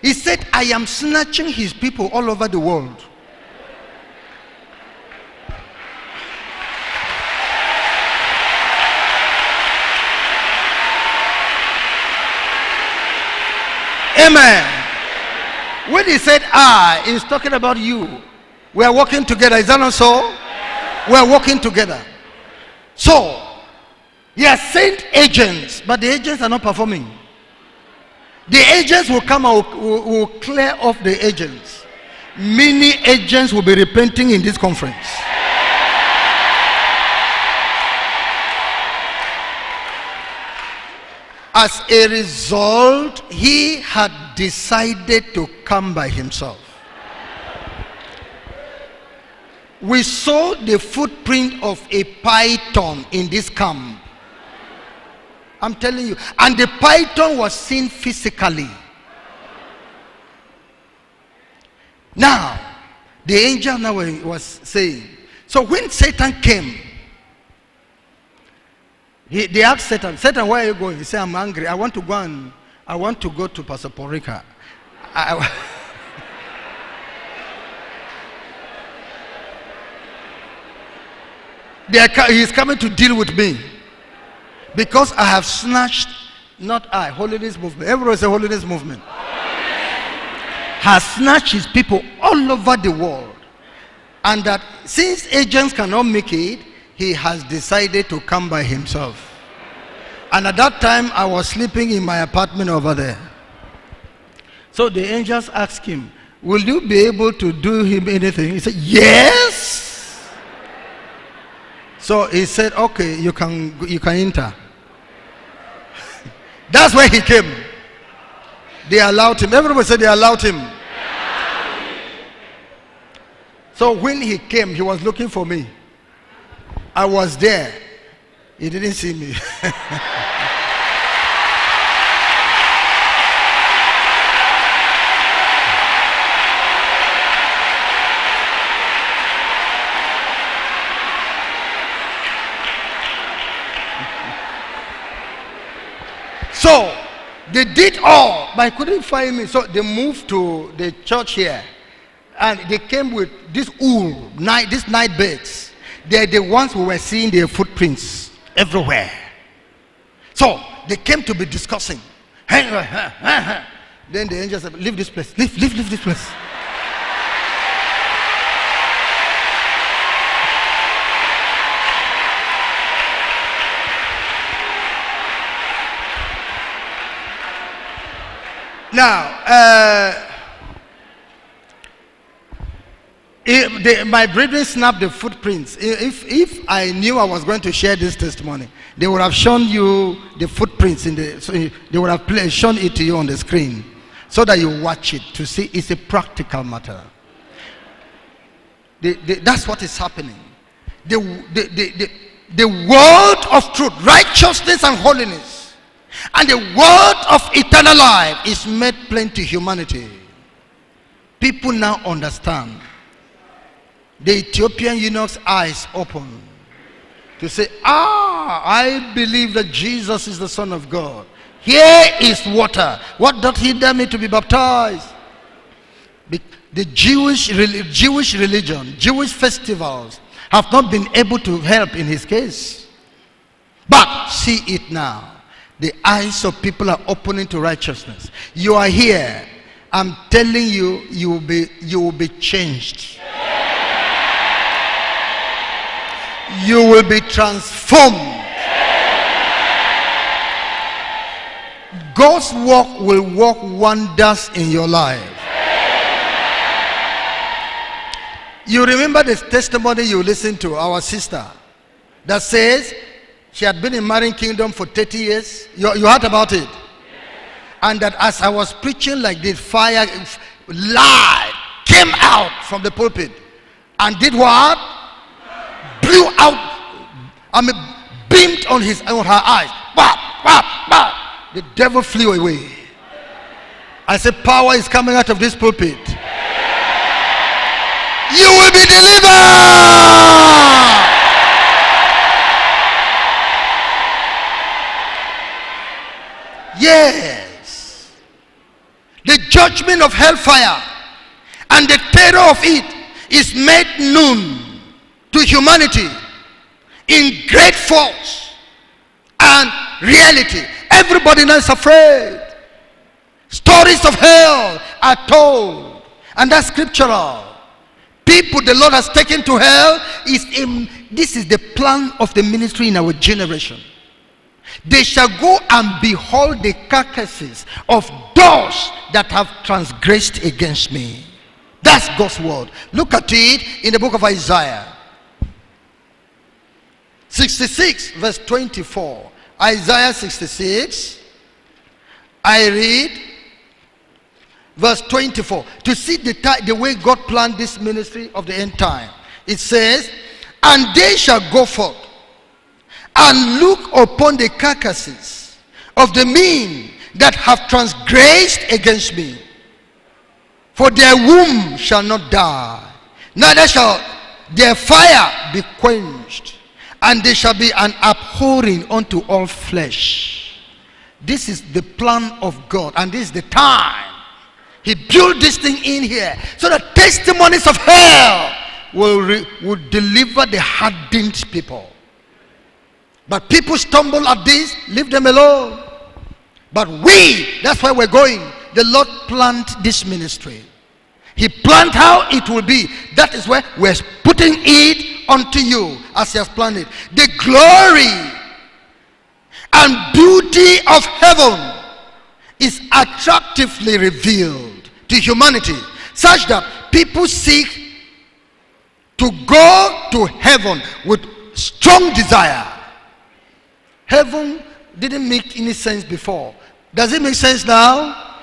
He said, I am snatching his people all over the world. Amen. When he said I, he's talking about you. We are working together. Is that not so? We are working together. So, he has sent agents, but the agents are not performing. The agents will come and will, will, will clear off the agents. Many agents will be repenting in this conference. As a result, he had decided to come by himself. We saw the footprint of a python in this camp. I'm telling you. And the python was seen physically. Now, the angel now was saying, so when Satan came, he, they asked Satan, Satan, where are you going? He said, I'm angry. I want to go and I want to go to Pastor Rika. I, *laughs* he's coming to deal with me. Because I have snatched, not I, holiness movement. Everyone say holiness movement. Has snatched his people all over the world. And that since agents cannot make it, he has decided to come by himself. And at that time, I was sleeping in my apartment over there. So the angels asked him, Will you be able to do him anything? He said, Yes. So he said, Okay, you can, you can enter. That's where he came. They allowed him. Everybody said they allowed him. So when he came, he was looking for me. I was there. He didn't see me. *laughs* So they did all, but I couldn't find me. So they moved to the church here. And they came with this wool, night, these night beds. They're the ones who were seeing their footprints everywhere. So they came to be discussing. *laughs* then the angel said, Leave this place. Leave, leave, leave this place. Now, uh, if the, my brethren snapped the footprints. If, if I knew I was going to share this testimony, they would have shown you the footprints in the. So they would have play, shown it to you on the screen, so that you watch it to see it's a practical matter. The, the, that's what is happening. The, the, the, the, the word of truth, righteousness and holiness, and the word of eternal life is made plain to humanity. People now understand. The Ethiopian eunuch's eyes open to say, Ah, I believe that Jesus is the Son of God. Here is water. What doth hinder me to be baptized? The Jewish, Jewish religion, Jewish festivals have not been able to help in his case. But see it now. The eyes of people are opening to righteousness. You are here. I'm telling you, you will be, you will be changed. You will be transformed. God's work will work wonders in your life. You remember the testimony you listened to, our sister, that says she had been in marine kingdom for 30 years. You, you heard about it? And that as I was preaching like this, fire, light came out from the pulpit and did what? Blew out, I mean, beamed on his on her eyes. The devil flew away. I said, power is coming out of this pulpit you will be delivered. Yes. The judgment of hellfire and the terror of it is made known to humanity in great force and reality. Everybody now is afraid. Stories of hell are told, and that's scriptural people the Lord has taken to hell is in, this is the plan of the ministry in our generation. They shall go and behold the carcasses of those that have transgressed against me. That's God's word. Look at it in the book of Isaiah 66, verse 24. Isaiah 66. I read verse 24 to see the, the way God planned this ministry of the end time. It says, And they shall go forth and look upon the carcasses of the men that have transgressed against me. For their womb shall not die, neither shall their fire be quenched, and they shall be an abhorring unto all flesh. This is the plan of God, and this is the time he built this thing in here so that testimonies of hell will, will deliver the hardened people. But people stumble at this, leave them alone. But we, that's where we're going. The Lord planned this ministry. He planned how it will be. That is where we're putting it unto you as He has planned it. The glory and beauty of heaven is attractively revealed to humanity such that people seek to go to heaven with strong desire. Heaven didn't make any sense before. Does it make sense now?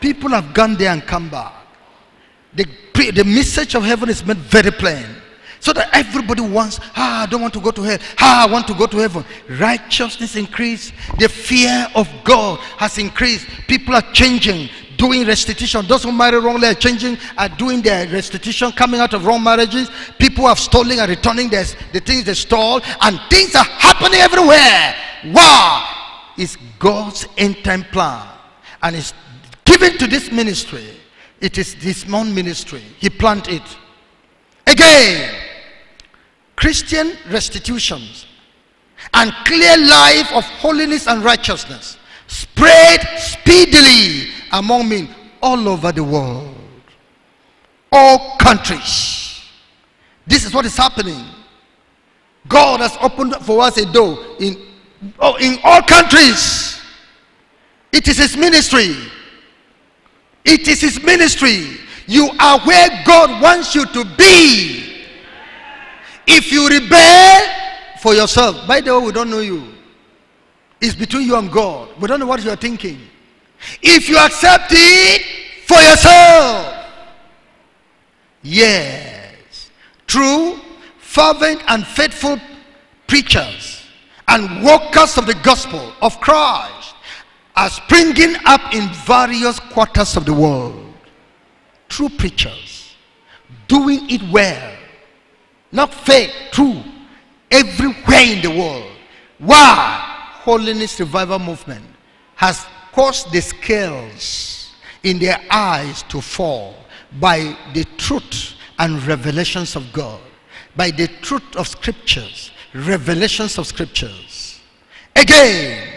People have gone there and come back. The, the message of heaven is made very plain. So that everybody wants, ah, I don't want to go to hell. Ah, I want to go to heaven. Righteousness increased. The fear of God has increased. People are changing doing restitution. Those who marry wrongly are changing, are doing their restitution, coming out of wrong marriages. People have stolen and returning their, the things they stole, and things are happening everywhere. Wow! It's God's end time plan, and it's given to this ministry. It is this man ministry. He planted it. Again, Christian restitutions and clear life of holiness and righteousness spread speedily among men all over the world, all countries. This is what is happening. God has opened for us a door in, oh, in all countries. It is His ministry. It is His ministry. You are where God wants you to be. If you rebel for yourself, by the way, we don't know you. It's between you and God. We don't know what you are thinking. If you accept it for yourself, yes, true, fervent, and faithful preachers and workers of the gospel of Christ are springing up in various quarters of the world. True preachers, doing it well, not fake, true, everywhere in the world. Why? Holiness Revival Movement has caused the scales in their eyes to fall by the truth and revelations of God, by the truth of scriptures, revelations of scriptures. Again,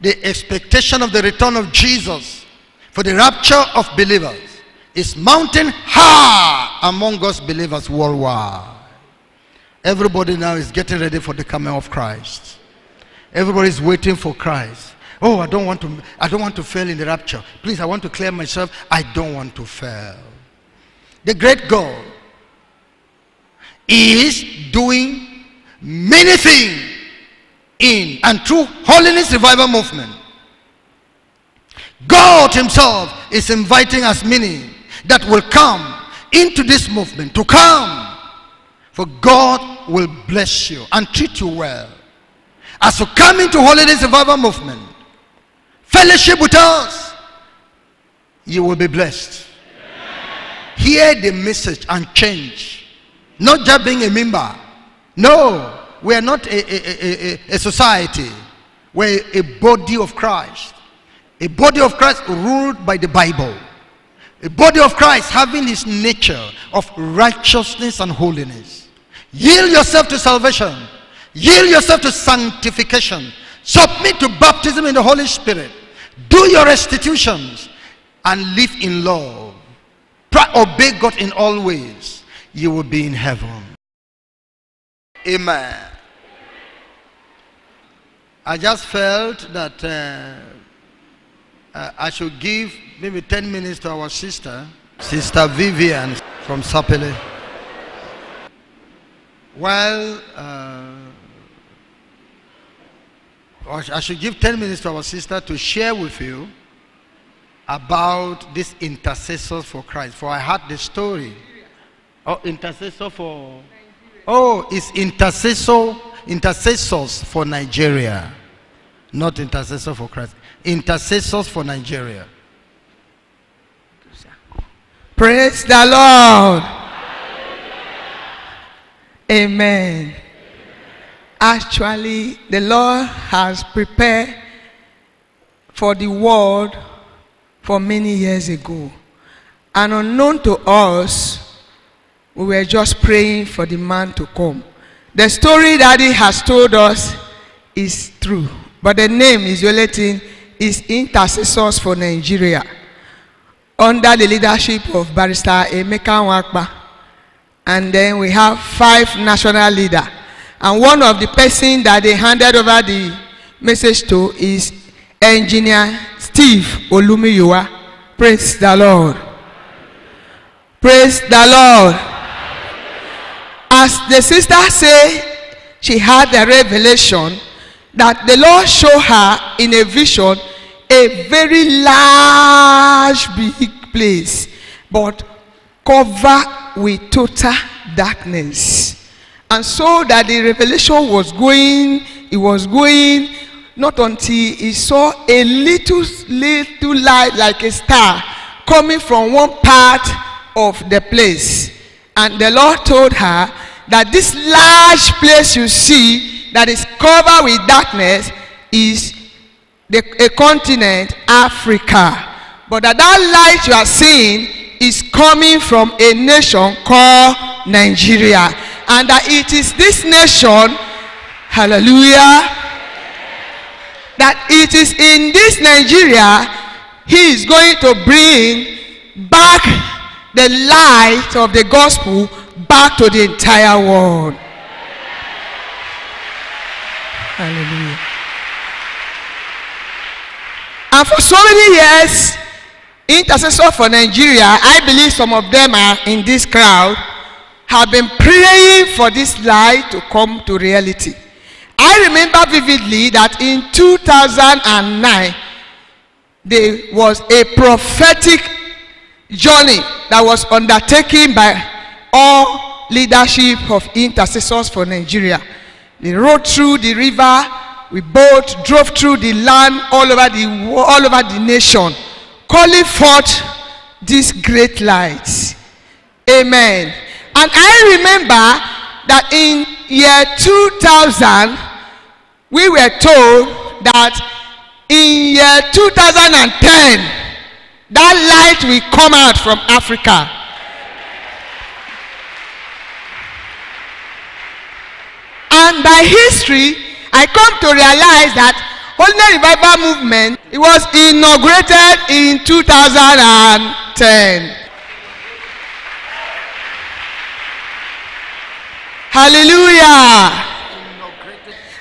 the expectation of the return of Jesus for the rapture of believers is mounting high among us believers worldwide. Everybody now is getting ready for the coming of Christ. Everybody is waiting for Christ. Oh, I don't want to I don't want to fail in the rapture. Please, I want to clear myself. I don't want to fail. The great God is doing many things in and through holiness revival movement. God himself is inviting us many that will come into this movement to come. For God will bless you and treat you well. As you come into holiness revival movement, fellowship with us, you will be blessed. Hear the message and change. Not just being a member. No, we are not a, a, a, a society. We're a body of Christ. A body of Christ ruled by the Bible. A body of Christ having his nature of righteousness and holiness. Yield yourself to salvation. Yield yourself to sanctification. Submit to baptism in the Holy Spirit. Do your restitutions and live in love. Obey God in all ways. You will be in heaven. Amen. I just felt that uh, uh, I should give maybe 10 minutes to our sister, Sister Vivian from Sapele. Well, uh, I should give 10 minutes to our sister to share with you about this intercessors for Christ. For I heard the story. Oh, intercessor for. Oh, it's intercessor, intercessors for Nigeria. Not intercessor for Christ. Intercessors for Nigeria. Praise the Lord. Amen. Actually, the Lord has prepared for the world for many years ago. And unknown to us, we were just praying for the man to come. The story that he has told us is true. But the name is relating is Intercessors for Nigeria. Under the leadership of Barrister Emeka Nwakpa. And then we have five national leaders. And one of the person that they handed over the message to is Engineer Steve Olumiyiwa. Praise the Lord. Praise the Lord. As the sister said, she had a revelation that the Lord showed her in a vision a very large big place, but covered with total darkness. And so that the revelation was going, it was going, not until he saw a little, little light like a star coming from one part of the place. And the Lord told her that this large place you see that is covered with darkness is the, a continent, Africa. But that, that light you are seeing is coming from a nation called Nigeria. And that it is this nation, hallelujah, that it is in this Nigeria he is going to bring back the light of the gospel back to the entire world. Hallelujah. And for so many years, intercessor for Nigeria, I believe some of them are in this crowd, have been praying for this light to come to reality. I remember vividly that in 2009, there was a prophetic journey that was undertaken by all leadership of intercessors for Nigeria. They rode through the river, we both drove through the land all over the all over the nation, calling forth these great lights. Amen. And I remember that in year 2000, we were told that in year 2010, that light will come out from Africa. And by history, I come to realize that Holiness Revival Movement it was inaugurated in 2010. Hallelujah.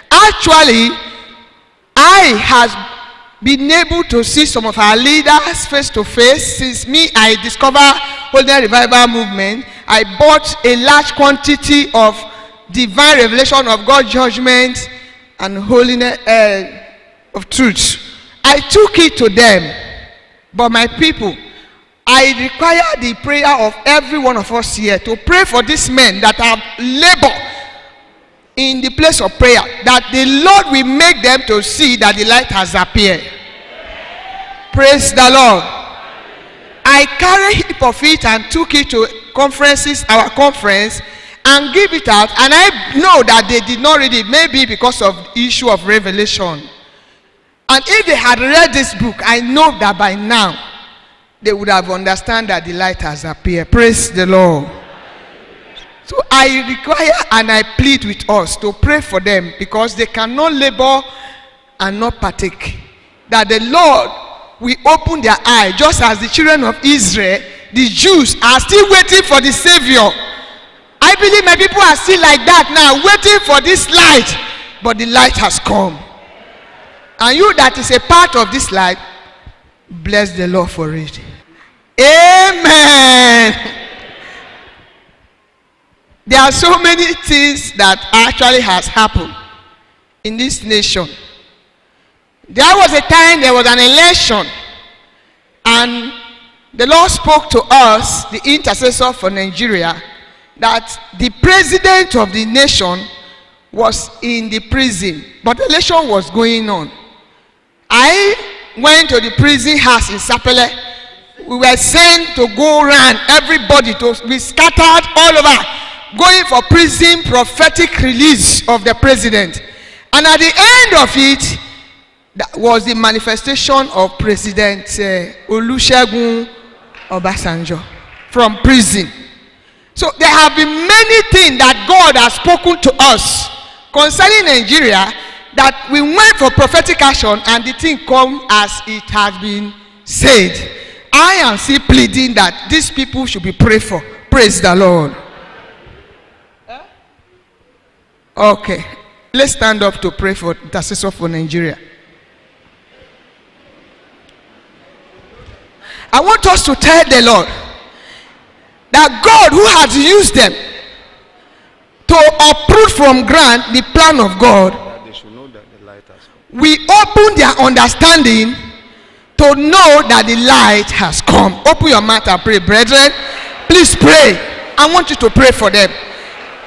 Actually, I has been able to see some of our leaders face to face since me I discovered Holiness Revival Movement. I bought a large quantity of divine revelation of God's judgment and holiness uh, of truth. I took it to them, but my people, I require the prayer of every one of us here to pray for these men that have labored in the place of prayer that the lord will make them to see that the light has appeared. Praise the lord. I carry heap of it and took it to conferences our conference and give it out. And i know that they did not read it maybe because of the issue of revelation. And if they had read this book i know that by now they would have understand that the light has appeared praise the lord so I require and I plead with us to pray for them because they cannot labor and not partake. That the Lord will open their eye, just as the children of Israel, the Jews are still waiting for the Savior. I believe my people are still like that now, waiting for this light, but the light has come. And you that is a part of this light, bless the Lord for it. Amen. There are so many things that actually has happened in this nation. There was a time there was an election and the Lord spoke to us, the intercessor for Nigeria, that the president of the nation was in the prison, but the election was going on. I went to the prison house in Sapele. We were sent to go around everybody to be scattered all over going for prison prophetic release of the president. And at the end of it, that was the manifestation of President uh, Olusegun Obasanjo from prison. So there have been many things that God has spoken to us concerning Nigeria that we went for prophetic action and the thing come as it has been said. I am still pleading that these people should be prayed for. Praise the Lord. Okay. Let's stand up to pray for intercessor for Nigeria. I want us to tell the Lord that God who has used them to uproot from ground the plan of God that they should know that the light has come. we open their understanding to know that the light has come. Open your mouth and pray, brethren. Please pray. I want you to pray for them.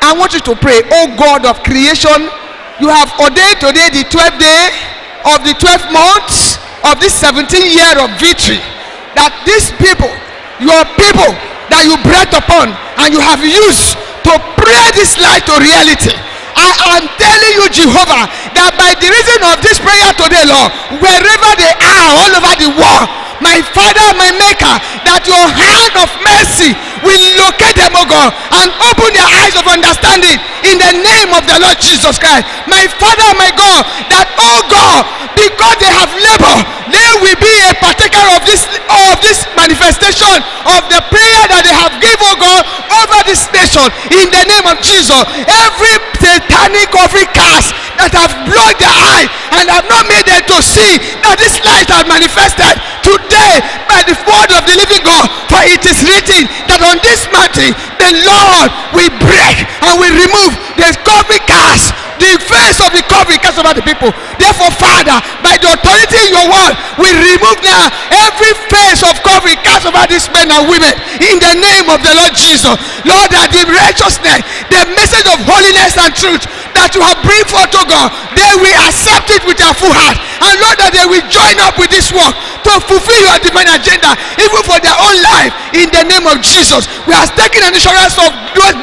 I want you to pray, oh God of creation, you have ordained today the 12th day of the 12th month of this 17th year of victory. That these people, your people that you breathed upon and you have used to pray this light to reality. I am telling you, Jehovah, that by the reason of this prayer today, Lord, wherever they are all over the world, my Father, my Maker, that your hand of mercy will locate them, oh God, and open their eyes of understanding in the name of the Lord Jesus Christ. My Father, my God, that, oh God, because they have labor, they will be a partaker of this of this manifestation of the prayer that they have given, oh God, over this nation in the name of Jesus. Every satanic, every cast that have blocked their eye and have not made them to see that this light has manifested today by the word of the living God. For it is written that on this mountain the Lord will break and will remove the covering curse the face of the covering cast over the people. Therefore, Father, by the authority in your word, we remove now every face of covering cast over these men and women in the name of the Lord Jesus. Lord, that the righteousness, the message of holiness and truth that you have brought forth to God, they will accept it with their full heart. And Lord, that they will join up with this work to fulfill your divine agenda, even for their own life, in the name of Jesus. We are taking an insurance of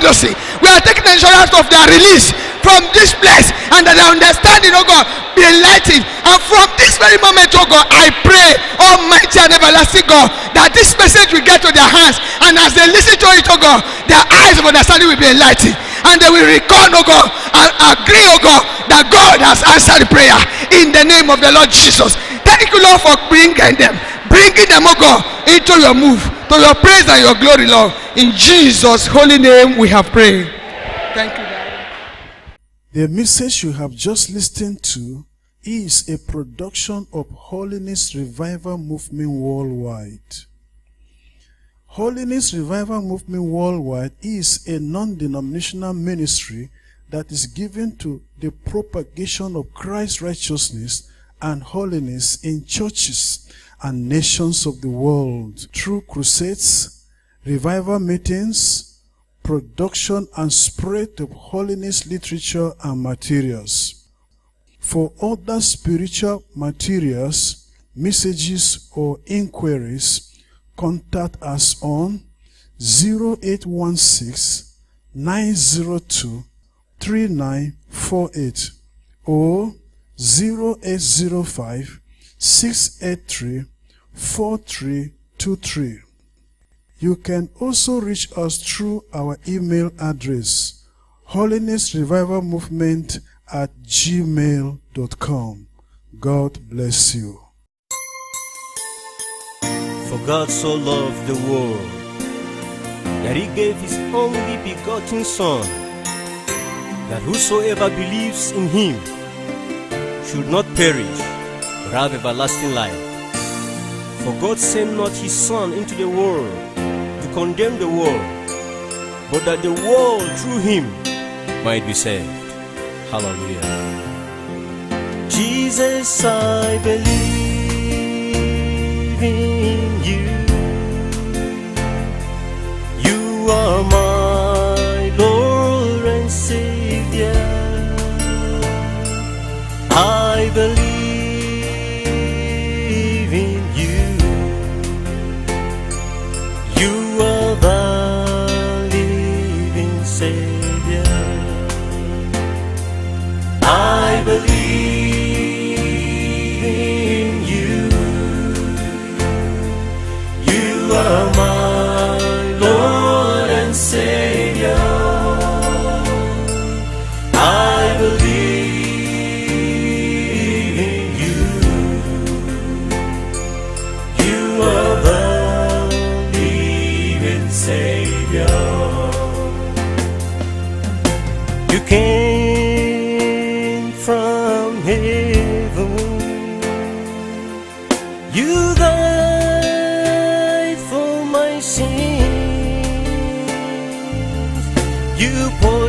mercy. We are taking an insurance of their release from this place and that their understanding, oh God, be enlightened. And from this very moment, oh God, I pray, Almighty and everlasting God, that this message will get to their hands. And as they listen to it, oh God, their eyes of understanding will be enlightened. And they will recall, oh God, and agree, oh God, that God has answered prayer in the name of the Lord Jesus. Thank you, Lord, for bringing them, bringing them, oh God, into your move, to your praise and your glory, Lord. In Jesus' holy name, we have prayed. Thank you. The message you have just listened to is a production of Holiness Revival Movement Worldwide. Holiness Revival Movement Worldwide is a non-denominational ministry that is given to the propagation of Christ's righteousness and holiness in churches and nations of the world through crusades, revival meetings, production and spread of holiness literature and materials. For other spiritual materials, messages or inquiries, contact us on 0816 902 3948 or 0805 683 4323. You can also reach us through our email address, Holiness Revival Movement at gmail.com. God bless you. For God so loved the world that he gave his only begotten Son, that whosoever believes in him should not perish, but have everlasting life. For God sent not his Son into the world to condemn the world, but that the world through him might be saved. Hallelujah. Jesus, I believe in you. You are my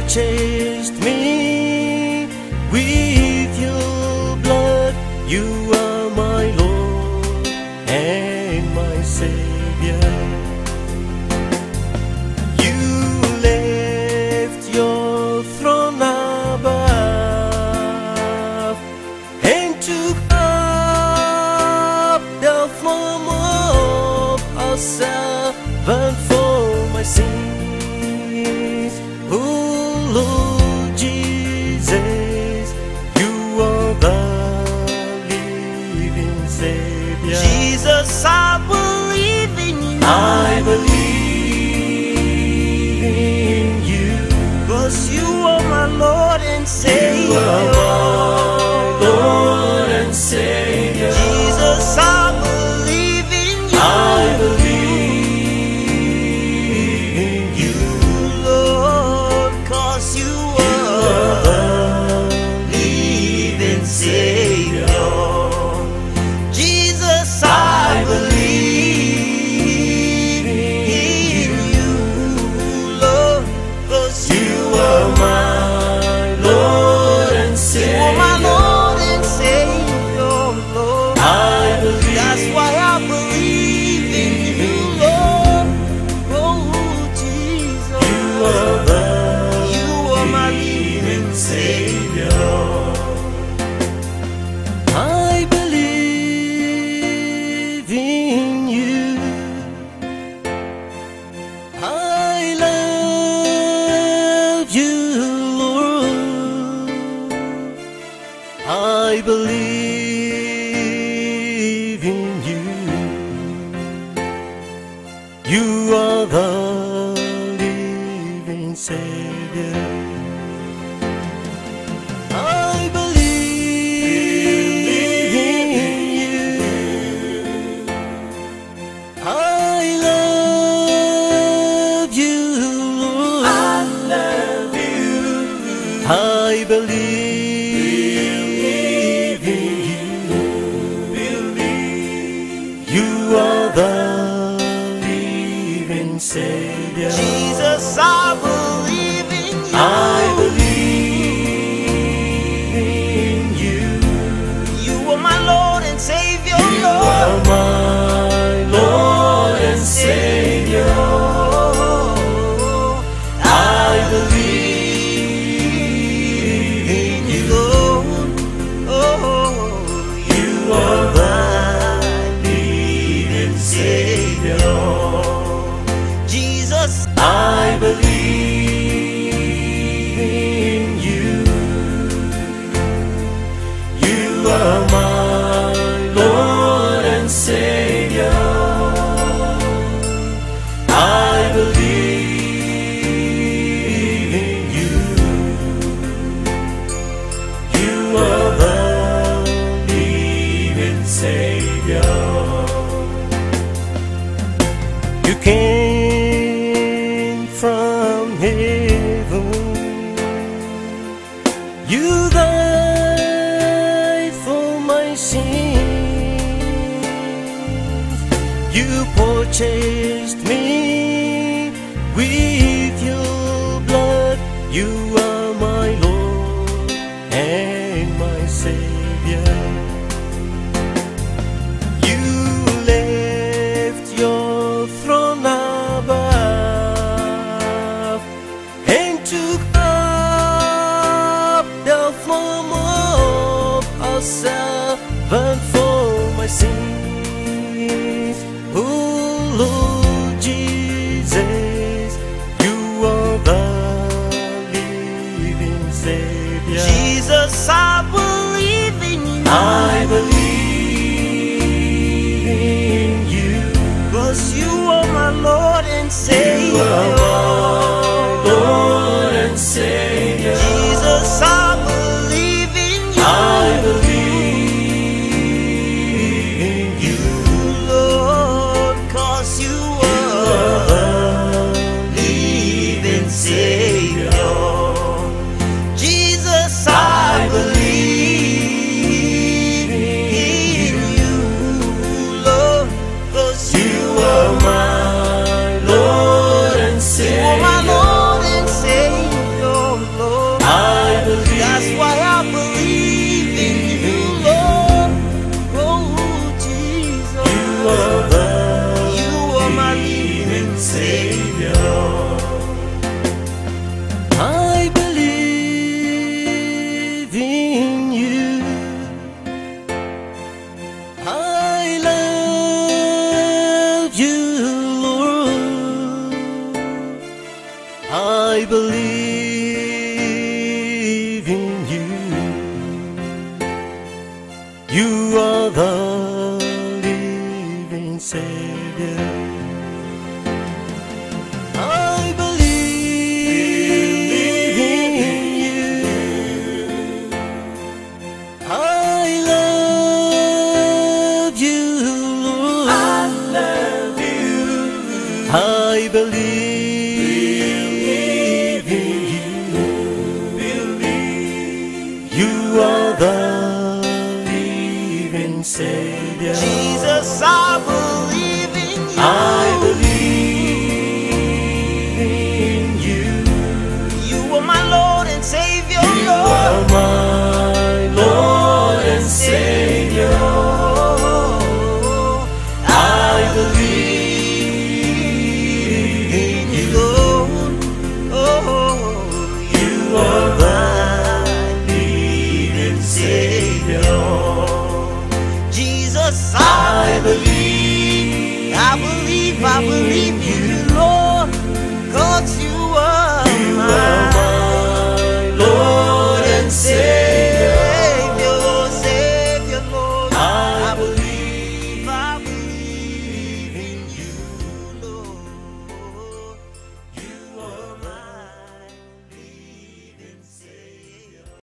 purchased me with your blood. You purchased